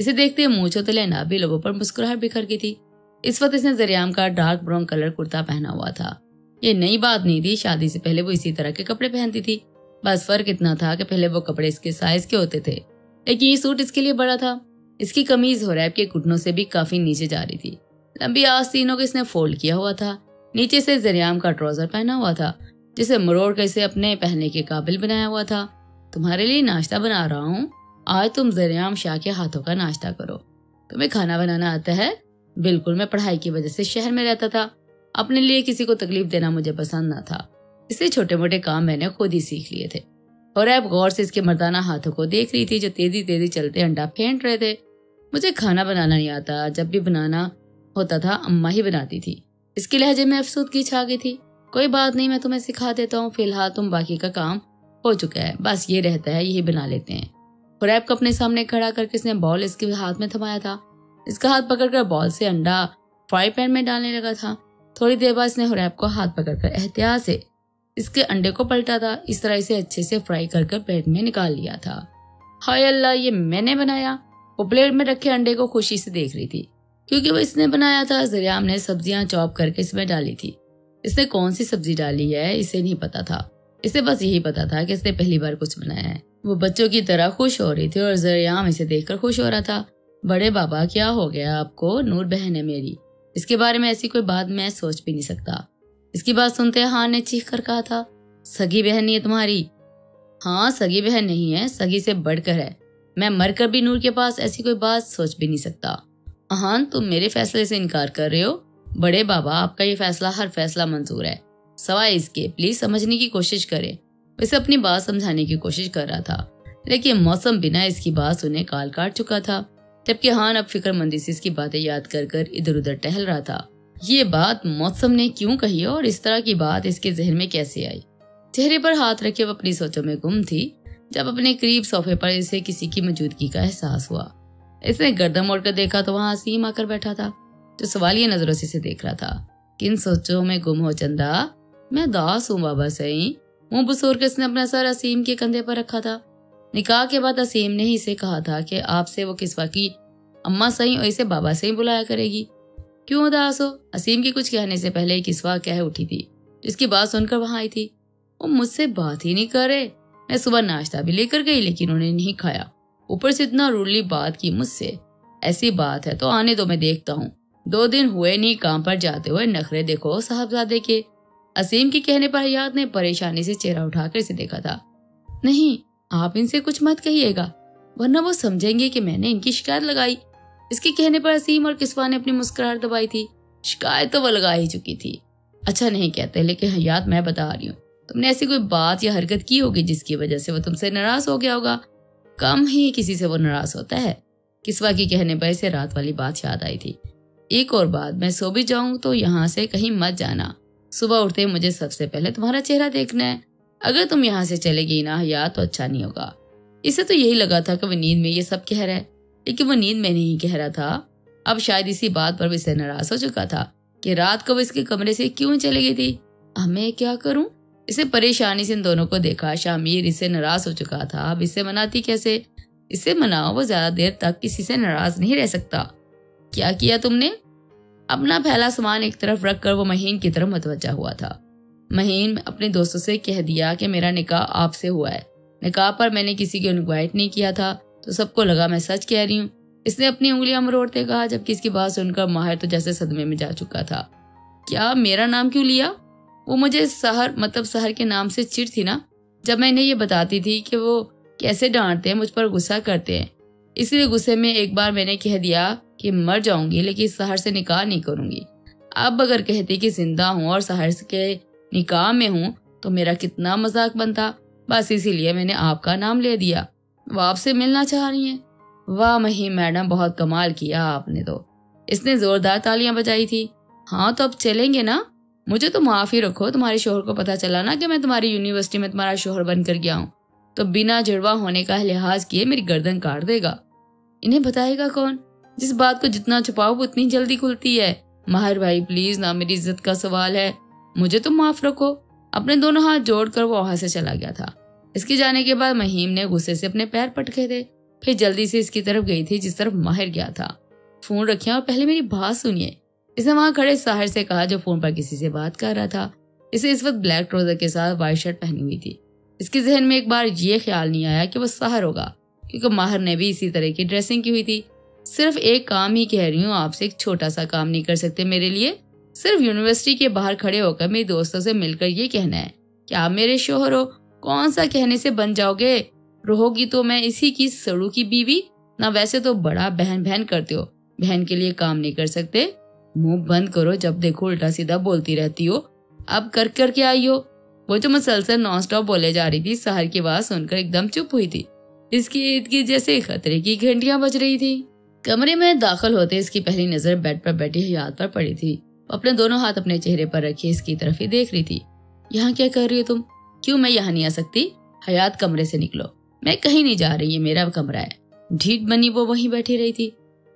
इसे देखते हुए मूछो तले नाभी लोगों पर मुस्कुराहट बिखर गई थी। इस वक्त इसने जरियाम का डार्क ब्राउन कलर कुर्ता पहना हुआ था। ये नई बात नहीं थी, शादी से पहले वो इसी तरह के कपड़े पहनती थी। बस फ़र्क इतना था कि पहले वो कपड़े इसके साइज़ के होते थे। लेकिन ये सूट इसके लिए बड़ा था। इसकी कमीज हो रैप के घुटनों से भी काफ़ी नीचे जा रही थी। लंबी आस्तीनों को इसने फोल्ड किया हुआ था। नीचे से जरियाम का ट्राउज़र पहना हुआ था, जिसे मरोड़ कर इसे अपने पहनने के काबिल बनाया हुआ था। तुम्हारे लिए नाश्ता बना रहा हूँ। आज तुम जरियाम शाह के हाथों का नाश्ता करो। तुम्हें खाना बनाना आता है? बिल्कुल, मैं पढ़ाई की वजह से शहर में रहता था। अपने लिए किसी को तकलीफ़ देना मुझे पसंद न था। इसलिए छोटे मोटे काम मैंने खुद ही सीख लिए थे। और अब गौर से इसके मर्दाना हाथों को देख रही थी, जो तेज़ी तेज़ी चलते अंडा फेंट रहे थे। मुझे खाना बनाना नहीं आता। जब भी बनाना होता था, अम्मा ही बनाती थी। इसके लहजे में अफसोदगी छा गई थी। कोई बात नहीं, मैं तुम्हें सिखा देता हूँ। फ़िलहाल तुम बाकी का काम हो चुका है। बस ये रहता है, यही बना लेते हैं। खुरैब को अपने सामने खड़ा करके इसने बॉल इसके हाथ में थमाया था। इसका हाथ पकड़कर बॉल से अंडा फ्राई पैन में डालने लगा था। थोड़ी देर बाद इसने हुरैब को हाथ पकड़कर एहतियात से इसके अंडे को पलटा था। इस तरह इसे अच्छे से फ्राई कर कर प्लेट में निकाल लिया था। हाय अल्लाह, ये मैंने बनाया। वो प्लेट में रखे अंडे को खुशी से देख रही थी, क्योंकि वो इसने बनाया था जरियाम ने सब्ज़ियाँ चॉप करके इसमें डाली थी। इसने कौन सी सब्ज़ी डाली है, इसे नहीं पता था। इसे बस यही पता था कि इसने पहली बार कुछ बनाया है। वो बच्चों की तरह खुश हो रही थी और जरियाम इसे देखकर खुश हो रहा था। बड़े बाबा, क्या हो गया आपको, नूर बहन है मेरी। इसके बारे में ऐसी कोई बात मैं सोच भी नहीं सकता। इसकी बात सुनते हाँ ने चीख कर कहा था, सगी बहन नहीं है तुम्हारी? हाँ सगी बहन नहीं है, सगी से बढ़कर है। मैं मरकर भी नूर के पास ऐसी कोई बात सोच भी नहीं सकता। हाँ तुम मेरे फैसले से इनकार कर रहे हो? बड़े बाबा, आपका ये फैसला हर फैसला मंजूर है। सवाए इसके प्लीज़ समझने की कोशिश करें। वैसे अपनी बात समझाने की कोशिश कर रहा था। लेकिन मौसम बिना इसकी बात सुने काल काट चुका था, जबकि हान अब फिक्रमंदी से इसकी बातें याद कर कर इधर उधर टहल रहा था। ये बात मौसम ने क्यों कही और इस तरह की बात इसके जहन में कैसे आई? चेहरे पर हाथ रखे वो अपनी सोचों में गुम थी। जब अपने करीब सोफे पर इसे किसी की मौजूदगी का एहसास हुआ। इसने गर्दन मोड़कर देखा तो वहाँ असीम आकर बैठा था, जो सवालिया नज़रों से इसे देख रहा था किन सोचों में गुम हो चंदा, मैं दास हूँ बाबा सही मुँह बसोर के इसने अपना सर असीम के कंधे पर रखा था। निकाह के बाद असीम ने ही इसे कहा था कि आपसे वो किसवा की अम्मा सही और इसे बाबा सही बुलाया करेगी। क्यों उदास हो? असीम के कुछ कहने से पहले किसवा कह उठी थी, जिसकी बात सुनकर वहाँ आई थी। वो मुझसे बात ही नहीं कर। रहे मैं सुबह नाश्ता भी लेकर गई, लेकिन उन्हें नहीं खाया। ऊपर से इतना रूडली बात की मुझसे, ऐसी बात है तो आने दो, मैं देखता हूँ। दो दिन हुए नहीं, काम पर जाते हुए नखरे देखो साहबजादे के। असीम के कहने पर हयात ने परेशानी से चेहरा उठाकर इसे देखा था। नहीं, आप इनसे कुछ मत कहिएगा, वरना वो समझेंगे कि मैंने इनकी शिकायत लगाई। इसके कहने पर असीम और किस्वा ने अपनी मुस्कुराहट दबाई थी। शिकायत तो वो लगा ही चुकी थी। अच्छा नहीं कहते, लेकिन हयात मैं बता रही हूँ। तुमने ऐसी कोई बात या हरकत की होगी जिसकी वजह से वो तुमसे नाराज़ हो गया होगा? कम ही किसी से वो नाराज़ होता है। किसवा की कहने पर इसे रात वाली बात याद आई थी। एक और बात, मैं सो भी जाऊँ तो यहाँ से कहीं मत जाना। सुबह उठते मुझे सबसे पहले तुम्हारा चेहरा देखना है। अगर तुम यहाँ से चलेगी ना, या तो अच्छा नहीं होगा। इसे तो यही लगा था कि वो नींद में ये सब कह रहा है। लेकिन वो नींद में नहीं कह रहा था। अब शायद इसी बात पर भी इसे नाराज़ हो चुका था कि रात को वो इसके कमरे से क्यों चली गई थी? अब मैं क्या करूँ? इसे परेशानी से इन दोनों को देखा, शामिर इसे नाराज़ हो चुका था। अब इसे मनाती कैसे? इसे मनाओ, वो ज़्यादा देर तक किसी से नाराज़ नहीं रह सकता। क्या किया तुमने? अपना फैला सामान एक तरफ़ रखकर वो महीन की तरफ़ मतवजा हुआ था। महीन अपने दोस्तों से कह दिया कि मेरा निकाह आपसे हुआ है। निकाह पर मैंने किसी को इन्वाइट नहीं किया था तो सबको लगा मैं सच कह रही हूँ। इसने अपनी उंगलियाँ मरोड़ते कहा, जबकि इसकी बात सुनकर माहिर तो जैसे सदमे में जा चुका था। क्या मेरा नाम क्यों लिया? वो मुझे शहर मतलब शहर के नाम से चिड़ थी ना, जब मैं इन्हें ये बताती थी कि वो कैसे डांटते हैं, मुझ पर गुस्सा करते हैं। इसलिए गुस्से में एक बार मैंने कह दिया कि मर जाऊँगी, लेकिन शहर से निकाह नहीं करूँगी। अब अगर कहती कि ज़िंदा हूँ और शहर के निकाह में हूँ तो मेरा कितना मज़ाक बनता। बस इसीलिए मैंने आपका नाम ले दिया। वो आपसे मिलना चाह रही है। वाह, मही मैडम, बहुत कमाल किया आपने तो। इसने जोरदार तालियाँ बजाई थी। हाँ तो अब चलेंगे ना? मुझे तो माफ़ी रखो, तुम्हारे शोहर को पता चला ना कि मैं तुम्हारी यूनिवर्सिटी में तुम्हारा शोहर बनकर गया हूँ। तो बिना जुड़वा होने का लिहाज किए मेरी गर्दन काट देगा। इन्हें बताएगा कौन? जिस बात को जितना छुपाओ वो उतनी जल्दी खुलती है। माहिर भाई प्लीज़ ना मेरी इज़्ज़त का सवाल है। मुझे तो माफ़ रखो। अपने दोनों हाथ जोड़कर वो वहाँ से चला गया था। इसके जाने के बाद महीम ने गुस्से से अपने पैर पटके थे फिर जल्दी से इसकी तरफ़ गई थी, जिस तरफ़ माहिर गया था। फ़ोन रखिया और पहले मेरी बात सुनिए। इसने वहाँ खड़े साहिर से कहा जो फ़ोन पर किसी से बात कर रहा था। इसे इस वक्त ब्लैक ट्रोजर के साथ व्हाइट शर्ट पहनी हुई थी। इसके जहन में एक बार ये ख्याल नहीं आया कि वो साहर होगा, क्योंकि माहर ने भी इसी तरह की ड्रेसिंग की हुई थी। सिर्फ़ एक काम ही कह रही हूँ आपसे एक छोटा सा काम नहीं कर सकते मेरे लिए। सिर्फ़ यूनिवर्सिटी के बाहर खड़े होकर मेरे दोस्तों से मिलकर ये कहना है कि आप मेरे शोहर हो, कौन सा कहने से बन जाओगे? रहोगी तो मैं इसी की सड़ू की बीवी, ना वैसे तो बड़ा बहन बहन करते हो। बहन के लिए काम नहीं कर सकते मुँह बंद करो जब देखो उल्टा सीधा बोलती रहती हो। अब कर कर के आई हो। वो जो मुसलसल नॉन स्टॉप बोले जा रही थी सहर की आवाज़ सुनकर एकदम चुप हुई थी। इसकी ईद की जैसे खतरे की घंटियाँ बज रही थी। कमरे में दाखिल होते इसकी पहली नज़र बेड पर बैठी हयात पर पड़ी थी। अपने दोनों हाथ अपने चेहरे पर रखे इसकी तरफ़ ही देख रही थी। यहाँ क्या कर रही हो तुम? क्यों मैं यहाँ नहीं आ सकती? हयात कमरे से निकलो। मैं कहीं नहीं जा रही है मेरा कमरा है। ढीठ बनी वो वहीं बैठी रही थी।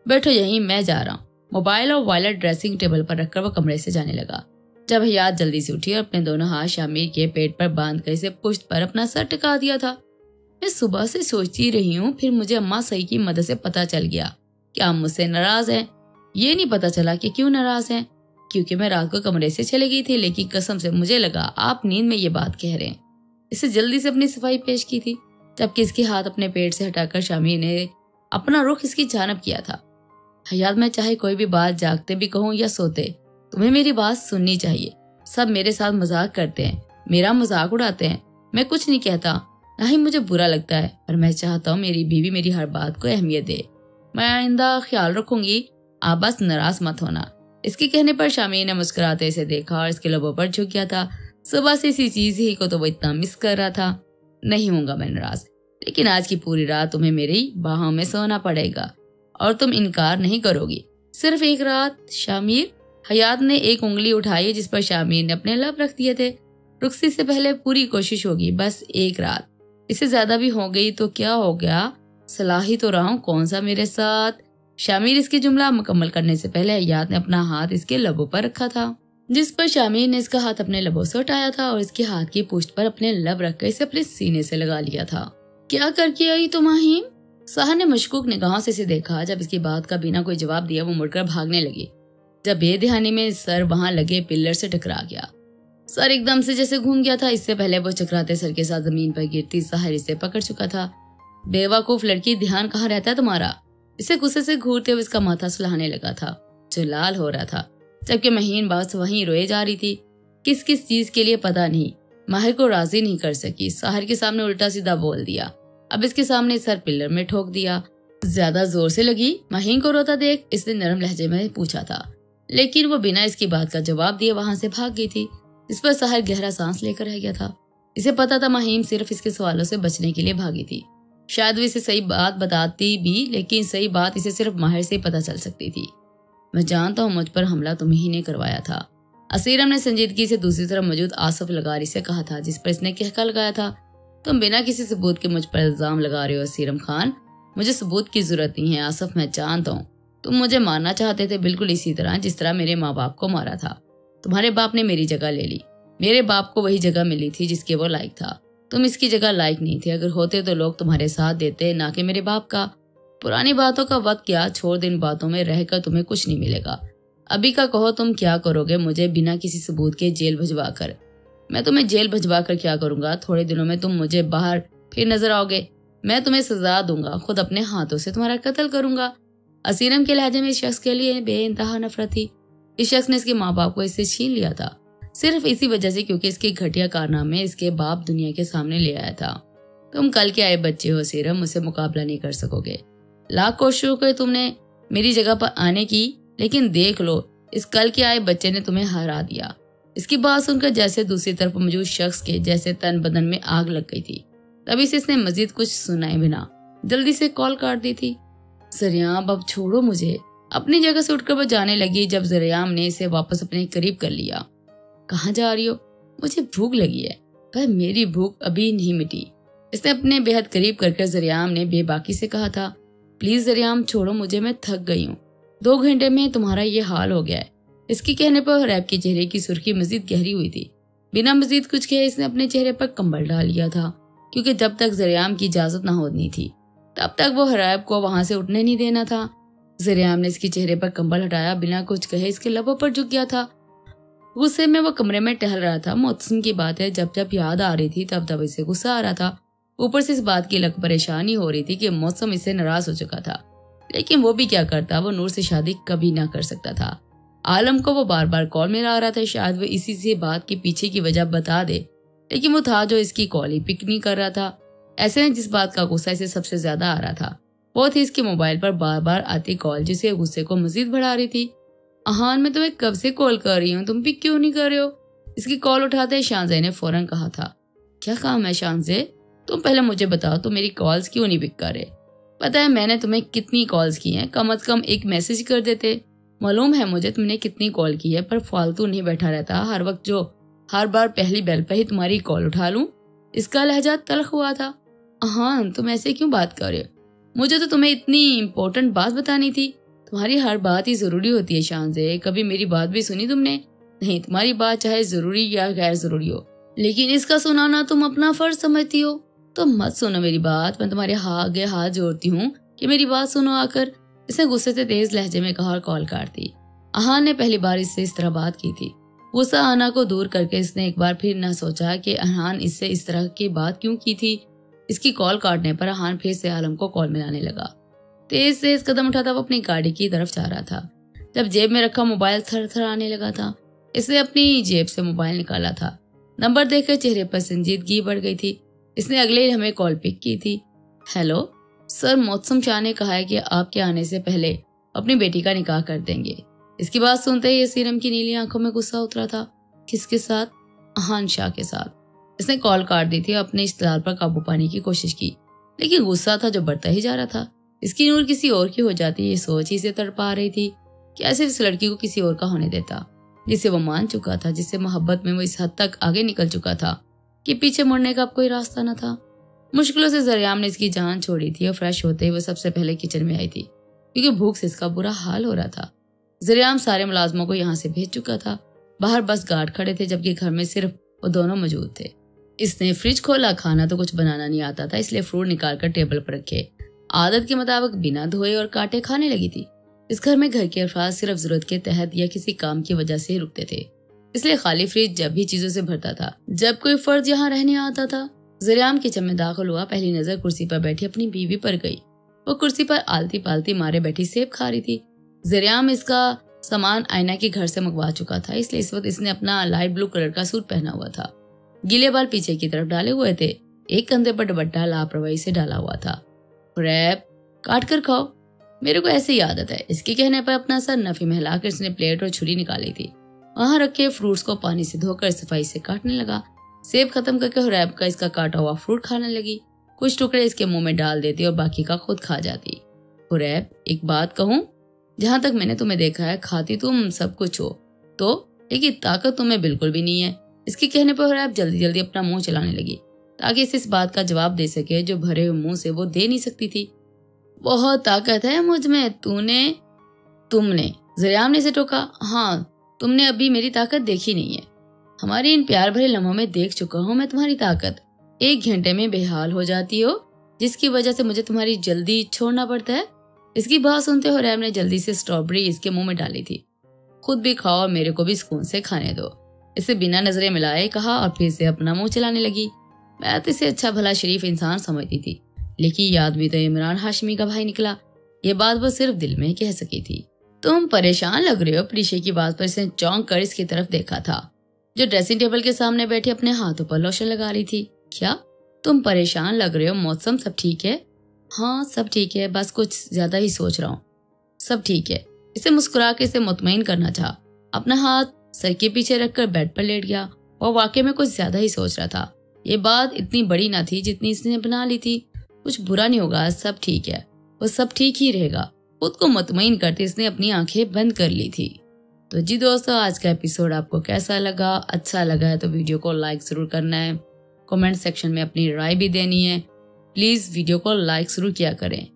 बैठो यहीं, मैं जा रहा हूँ। मोबाइल और वायलट ड्रेसिंग टेबल पर रखकर वो कमरे से जाने लगा। जब हयात जल्दी से उठी और अपने दोनों हाथ शामिर के पेट पर बाँध कर इसे पुष्ट पर अपना सर टिका दिया था, मैं सुबह से सोचती रही हूँ, फिर मुझे अम्मा सही की मदद से पता चल गया कि आप मुझसे नाराज़ हैं। ये नहीं पता चला कि क्यों नाराज़ हैं, क्योंकि मैं रात को कमरे से चली गई थी, लेकिन कसम से मुझे लगा आप नींद में ये बात कह रहे हैं। इसे जल्दी से अपनी सफ़ाई पेश की थी, जबकि इसके हाथ अपने पेट से हटाकर शामी ने अपना रुख इसकी जानब किया था। हयात मैं चाहे कोई भी बात जागते भी कहूँ या सोते, तुम्हें मेरी बात सुननी चाहिए। सब मेरे साथ मज़ाक करते हैं, मेरा मज़ाक उड़ाते हैं। मैं कुछ नहीं कहता, ना ही मुझे बुरा लगता है, पर मैं चाहता हूँ मेरी बीवी मेरी हर बात को अहमियत दे। मैं आइंदा ख्याल रखूँगी, आप बस नाराज़ मत होना। इसके कहने पर शामी ने मुस्कुराते इसे देखा और इसके लबों पर झुक गया था। सुबह से इसी चीज़ ही को तो वो इतना मिस कर रहा था। नहीं होगा मैं नाराज़, लेकिन आज की पूरी रात तुम्हें मेरी बाहों में सोना पड़ेगा। और तुम इनकार नहीं करोगी। सिर्फ़ एक रात शामिर हयात ने एक उंगली उठाई जिस पर शामिर ने अपने लब रख दिए थे। रुखसी से पहले पूरी कोशिश होगी, बस एक रात। इससे ज़्यादा भी हो गई तो क्या हो गया? सलाही तो रहा हूँ, कौन सा मेरे साथ? शामिर इसके जुमला मुकम्मल करने से पहले हयात ने अपना हाथ इसके लबों पर रखा था, जिस पर शामिर ने इसका हाथ अपने लबों से उठाया था और इसके हाथ की पुष्ट पर अपने लब रखकर इसे अपने सीने से लगा लिया था। क्या करके आई तुम साहर ने मशकूक निगाहों से इसे देखा, जब इसकी बात का बिना कोई जवाब दिया, वो मुड़कर भागने लगी। जब बेदहानी में सर वहाँ लगे, पिल्लर से टकरा गया। सर एकदम से जैसे घूम गया था, इससे पहले वो चकराते सर के साथ ज़मीन पर गिरती, साहर इसे पकड़ चुका था। बेवकूफ़ लड़की, ध्यान कहाँ रहता है तुम्हारा? इसे गुस्से से घूरते हुए इसका माथा सुलहाने लगा था। जो लाल हो रहा था, जबकि महीन बात वहीं रोए जा रही थी। किस किस चीज़ के लिए पता नहीं, माहिर को राज़ी नहीं कर सकी। साहिर के सामने उल्टा सीधा बोल दिया। अब इसके सामने सर पिल्लर में ठोक दिया। ज़्यादा ज़ोर से लगी, महीन को रोता देख इसने नरम लहजे में पूछा था। लेकिन वो बिना इसकी बात का जवाब दिए वहाँ से भाग गई थी। इस पर साहिर गहरा सांस लेकर रह गया था। इसे पता था महीम सिर्फ़ इसके सवालों से बचने के लिए भागी थी। शायद वो इसे सही बात बताती भी, लेकिन सही बात इसे सिर्फ़ माहिर से ही पता चल सकती थी। मैं जानता हूँ मुझ पर हमला तुम ही ने करवाया था। असीरम ने संजीदगी से दूसरी तरफ़ मौजूद आसफ लगारी से कहा था, जिस पर इसने कहका लगाया था तुम बिना किसी सबूत के मुझ पर इल्ज़ाम लगा रहे हो सीरम खान। मुझे सबूत की ज़रूरत नहीं है, आसफ, मैं जानता हूँ। तुम मुझे मारना चाहते थे बिल्कुल इसी तरह, जिस तरह मेरे माँ बाप को मारा था। तुम्हारे बाप ने मेरी जगह ले ली। मेरे बाप को वही जगह मिली थी जिसके वो लायक था। तुम इसकी जगह लायक नहीं थे। अगर होते तो लोग तुम्हारे साथ देते, ना कि मेरे बाप का। पुरानी बातों का वक्त क्या, छोड़ दिन बातों में रहकर तुम्हें कुछ नहीं मिलेगा। अभी का कहो तुम क्या करोगे, मुझे बिना किसी सबूत के जेल भिजवा कर मैं तुम्हें जेल भिजवा कर क्या करूँगा? थोड़े दिनों में तुम मुझे बाहर फिर नज़र आओगे। मैं तुम्हें सजा दूँगा, खुद अपने हाथों से तुम्हारा कत्ल करूँगा। असीरम के लहजे में इस शख्स के लिए बे इंतहा नफरत थी। इस शख्स ने इसके माँ बाप को इससे छीन लिया था। सिर्फ़ इसी वजह से क्योंकि इसके घटिया कारनामे इसके बाप दुनिया के सामने ले आया था। तुम कल के आए बच्चे हो सीरम मुझसे मुकाबला नहीं कर सकोगे। लाख कोशिशों के तुमने मेरी जगह पर आने की, लेकिन देख लो, इस कल के आए बच्चे ने तुम्हें हरा दिया। इसकी बात सुनकर जैसे दूसरी तरफ़ मौजूद शख्स के जैसे तन बदन में आग लग गई थी। तभी से इसने मजीद कुछ सुनाए बिना जल्दी से कॉल काट दी थी। जरियाम, अब छोड़ो मुझे। अपनी जगह से उठकर वो जाने लगी जब जरियाम ने इसे वापस अपने करीब कर लिया। कहाँ जा रही हो? मुझे भूख लगी है। पर मेरी भूख अभी नहीं मिटी। इसने अपने बेहद करीब करके जरियाम ने बेबाकी से कहा था, प्लीज़ जरियाम, छोड़ो मुझे, मैं थक गई हूँ। दो घंटे में तुम्हारा ये हाल हो गया है। इसके कहने पर रैब के चेहरे की सुर्खी मजीद गहरी हुई थी। बिना मजीद कुछ कहे इसने अपने चेहरे पर कंबल डाल लिया था, क्योंकि जब तक जरियाम की इजाज़त न होनी थी। तब तक वो हराब को वहाँ से उठने नहीं देना था। जरियाम ने इसके चेहरे पर कंबल हटाया, बिना कुछ कहे इसके लबों पर झुक गया था। गुस्से में वो कमरे में टहल रहा था। मौसम की बात है, जब जब याद आ रही थी, तब तब इसे गुस्सा आ रहा था। ऊपर से इस बात की लग परेशानी हो रही थी कि मौसम इससे नाराज़ हो चुका था। लेकिन वो भी क्या करता, वो नूर से शादी कभी ना कर सकता था। आलम को वो बार बार कॉल में आ रहा था, शायद वो इसी से बात के पीछे की वजह बता दे। लेकिन वो था जो इसकी कॉल ही पिक नहीं कर रहा था। ऐसे में जिस बात का गुस्सा इसे सबसे ज़्यादा आ रहा था, वो थी इसके मोबाइल पर बार बार आती कॉल जिसे गुस्से को मजीद बढ़ा रही थी। अहान, मैं तुम्हें कब से कॉल कर रही हूँ? तुम पिक क्यों नहीं कर रहे हो? इसकी कॉल उठाते शानजे ने फ़ौरन कहा था, क्या काम है शानजे तुम पहले मुझे बताओ, तुम मेरी कॉल्स क्यों नहीं पिक कर रहे? पता है मैंने तुम्हें कितनी कॉल्स की हैं, कम अज कम एक मैसेज कर देते। मालूम है मुझे तुमने कितनी कॉल की है, पर फालतू नहीं बैठा रहता। हर वक्त जो, हर बार पहली बेल पर ही तुम्हारी कॉल उठा लूँ, इसका लहजा तलख हुआ था। हाँ तुम ऐसे क्यों बात कर रहे हो? मुझे तो तुम्हें इतनी इम्पोर्टेंट बात बतानी थी। तुम्हारी हर बात ही ज़रूरी होती है शान से कभी मेरी बात भी सुनी तुमने? नहीं, तुम्हारी बात चाहे ज़रूरी या गैर ज़रूरी हो। लेकिन इसका सुनाना तुम अपना फ़र्ज़ समझती हो। तो मत सुनो मेरी बात। मैं तुम्हारे आगे हाथ जोड़ती हूँ कि मेरी बात सुनो आकर। इसने गुस्से से तेज लहजे में कहा और कॉल काट दी। अहान ने पहली बार इससे इस तरह बात की थी। गुस्सा आना को दूर करके इसने एक बार फिर न सोचा कि अहान इससे इस तरह की बात क्यों की थी। इसकी कॉल काटने पर अहान फिर से आलम को कॉल मिलाने लगा। तेज तेज कदम उठाता वो अपनी गाड़ी की तरफ़ जा रहा था। जब जेब में रखा मोबाइल थर थर आने लगा था। इसने अपनी जेब से मोबाइल निकाला था। नंबर देखकर चेहरे पर संजीदगी बढ़ गई थी। इसने अगले हमें कॉल पिक की थी। हेलो? सर मौसम शाह ने कहा है कि आपके आने से पहले अपनी बेटी का निकाह कर देंगे। इसकी बात सुनते ही सीरम की नीली आँखों में गुस्सा उतरा था। किसके साथ? अहान शाह के साथ। इसने कॉल काट दी थी अपने इश्तेदार पर काबू पाने की कोशिश की। लेकिन गुस्सा था जो बढ़ता ही जा रहा था। इसकी नूर किसी और की हो जाती, ये सोच ही से तड़पा रही थी कि ऐसे इस लड़की को किसी और का होने देता, जिसे वो मान चुका था, जिससे मोहब्बत में वो इस हद तक आगे निकल चुका था कि पीछे मुड़ने का अब कोई रास्ता न था। मुश्किलों से जरियाम ने इसकी जान छोड़ी थी और फ्रेश होते ही वो सबसे पहले किचन में आई थी, क्योंकि भूख से इसका बुरा हाल हो रहा था। जरियाम सारे मुलाजमों को यहाँ से भेज चुका था। बाहर बस गार्ड खड़े थे, जबकि घर में सिर्फ़ वो दोनों मौजूद थे। इसने फ्रिज खोला, खाना तो कुछ बनाना नहीं आता था, इसलिए फ्रूट निकाल कर टेबल पर रखे। आदत के मुताबिक बिना धोए और काटे खाने लगी थी। इस घर में घर के अफराज सिर्फ़ ज़रूरत के तहत या किसी काम की वजह से रुकते थे। इसलिए खाली फ्रिज जब भी चीज़ों से भरता था, जब कोई फ़र्ज़ यहाँ रहने आता था। जरियाम किचन में दाखिल हुआ, पहली नज़र कुर्सी पर बैठी अपनी बीवी पर गई। वो कुर्सी पर आलती पालती मारे बैठी सेब खा रही थी। जरियाम इसका सामान आयना के घर से मंगवा चुका था, इसलिए इस वक्त इसने अपना लाइट ब्लू कलर का सूट पहना हुआ था। गीले बाल पीछे की तरफ़ डाले हुए थे, एक कंधे पर दुपट्टा लापरवाही से डाला हुआ था। रैप काट कर खाओ। मेरे को ऐसी आदत है, इसके कहने पर अपना सर नफी में हिलाकर इसने प्लेट और छुरी निकाली थी। वहाँ रखे फ्रूट्स को पानी से धोकर सफ़ाई से काटने लगा। सेब खत्म करके हुरैब का इसका काटा हुआ फ्रूट खाने लगी। कुछ टुकड़े इसके मुँह में डाल देती और बाकी का खुद खा जाती। हुरैब एक बात कहूँ, जहाँ तक मैंने तुम्हें देखा है, खाती तुम सब कुछ हो। तो लेकिन ताकत तुम्हें बिल्कुल भी नहीं है। इसके कहने पर हुरैब जल्दी जल्दी अपना मुँह चलाने लगी, ताकि इस इस बात का जवाब दे सके, जो भरे हुए मुँह से वो दे नहीं सकती थी। बहुत ताकत है मुझमें, तूने, तुमने। जरियाम ने से टोका हाँ तुमने अभी मेरी ताकत देखी नहीं है। हमारे इन प्यार भरे लम्हों में देख चुका हूँ मैं तुम्हारी ताकत। एक घंटे में बेहाल हो जाती हो, जिसकी वजह से मुझे तुम्हारी जल्दी छोड़ना पड़ता है। इसकी बात सुनते हो रैम ने जल्दी से स्ट्रॉबेरी इसके मुँह में डाली थी। खुद भी खाओ और मेरे को भी सुकून से खाने दो। इसे बिना नजरे मिलाए कहा और फिर से अपना मुँह चलाने लगी। मैं तो इसे अच्छा भला शरीफ इंसान समझती थी, लेकिन याद में तो इमरान हाशमी का भाई निकला। ये बात वो सिर्फ़ दिल में कह सकी थी। तुम परेशान लग रहे हो प्रीशे की बात पर इसने चौंक कर इसकी तरफ़ देखा था। जो ड्रेसिंग टेबल के सामने बैठी अपने हाथों पर लोशन लगा रही थी। क्या? तुम परेशान लग रहे हो, मौसम सब ठीक है? हाँ सब ठीक है, बस कुछ ज़्यादा ही सोच रहा हूँ। सब ठीक है। इसे मुस्कुरा के इसे मुतमिन करना चाह अपना हाथ सर के पीछे रखकर बेड पर लेट गया और वाकई में कुछ ज़्यादा ही सोच रहा था। ये बात इतनी बड़ी ना थी जितनी इसने बना ली थी। कुछ बुरा नहीं होगा, सब ठीक है। वो सब ठीक ही रहेगा। खुद को मुतमिन करते इसने अपनी आँखें बंद कर ली थी। तो जी दोस्तों, आज का एपिसोड आपको कैसा लगा? अच्छा लगा है तो वीडियो को लाइक ज़रूर करना है। कमेंट सेक्शन में अपनी राय भी देनी है। प्लीज़ वीडियो को लाइक ज़रूर किया करें।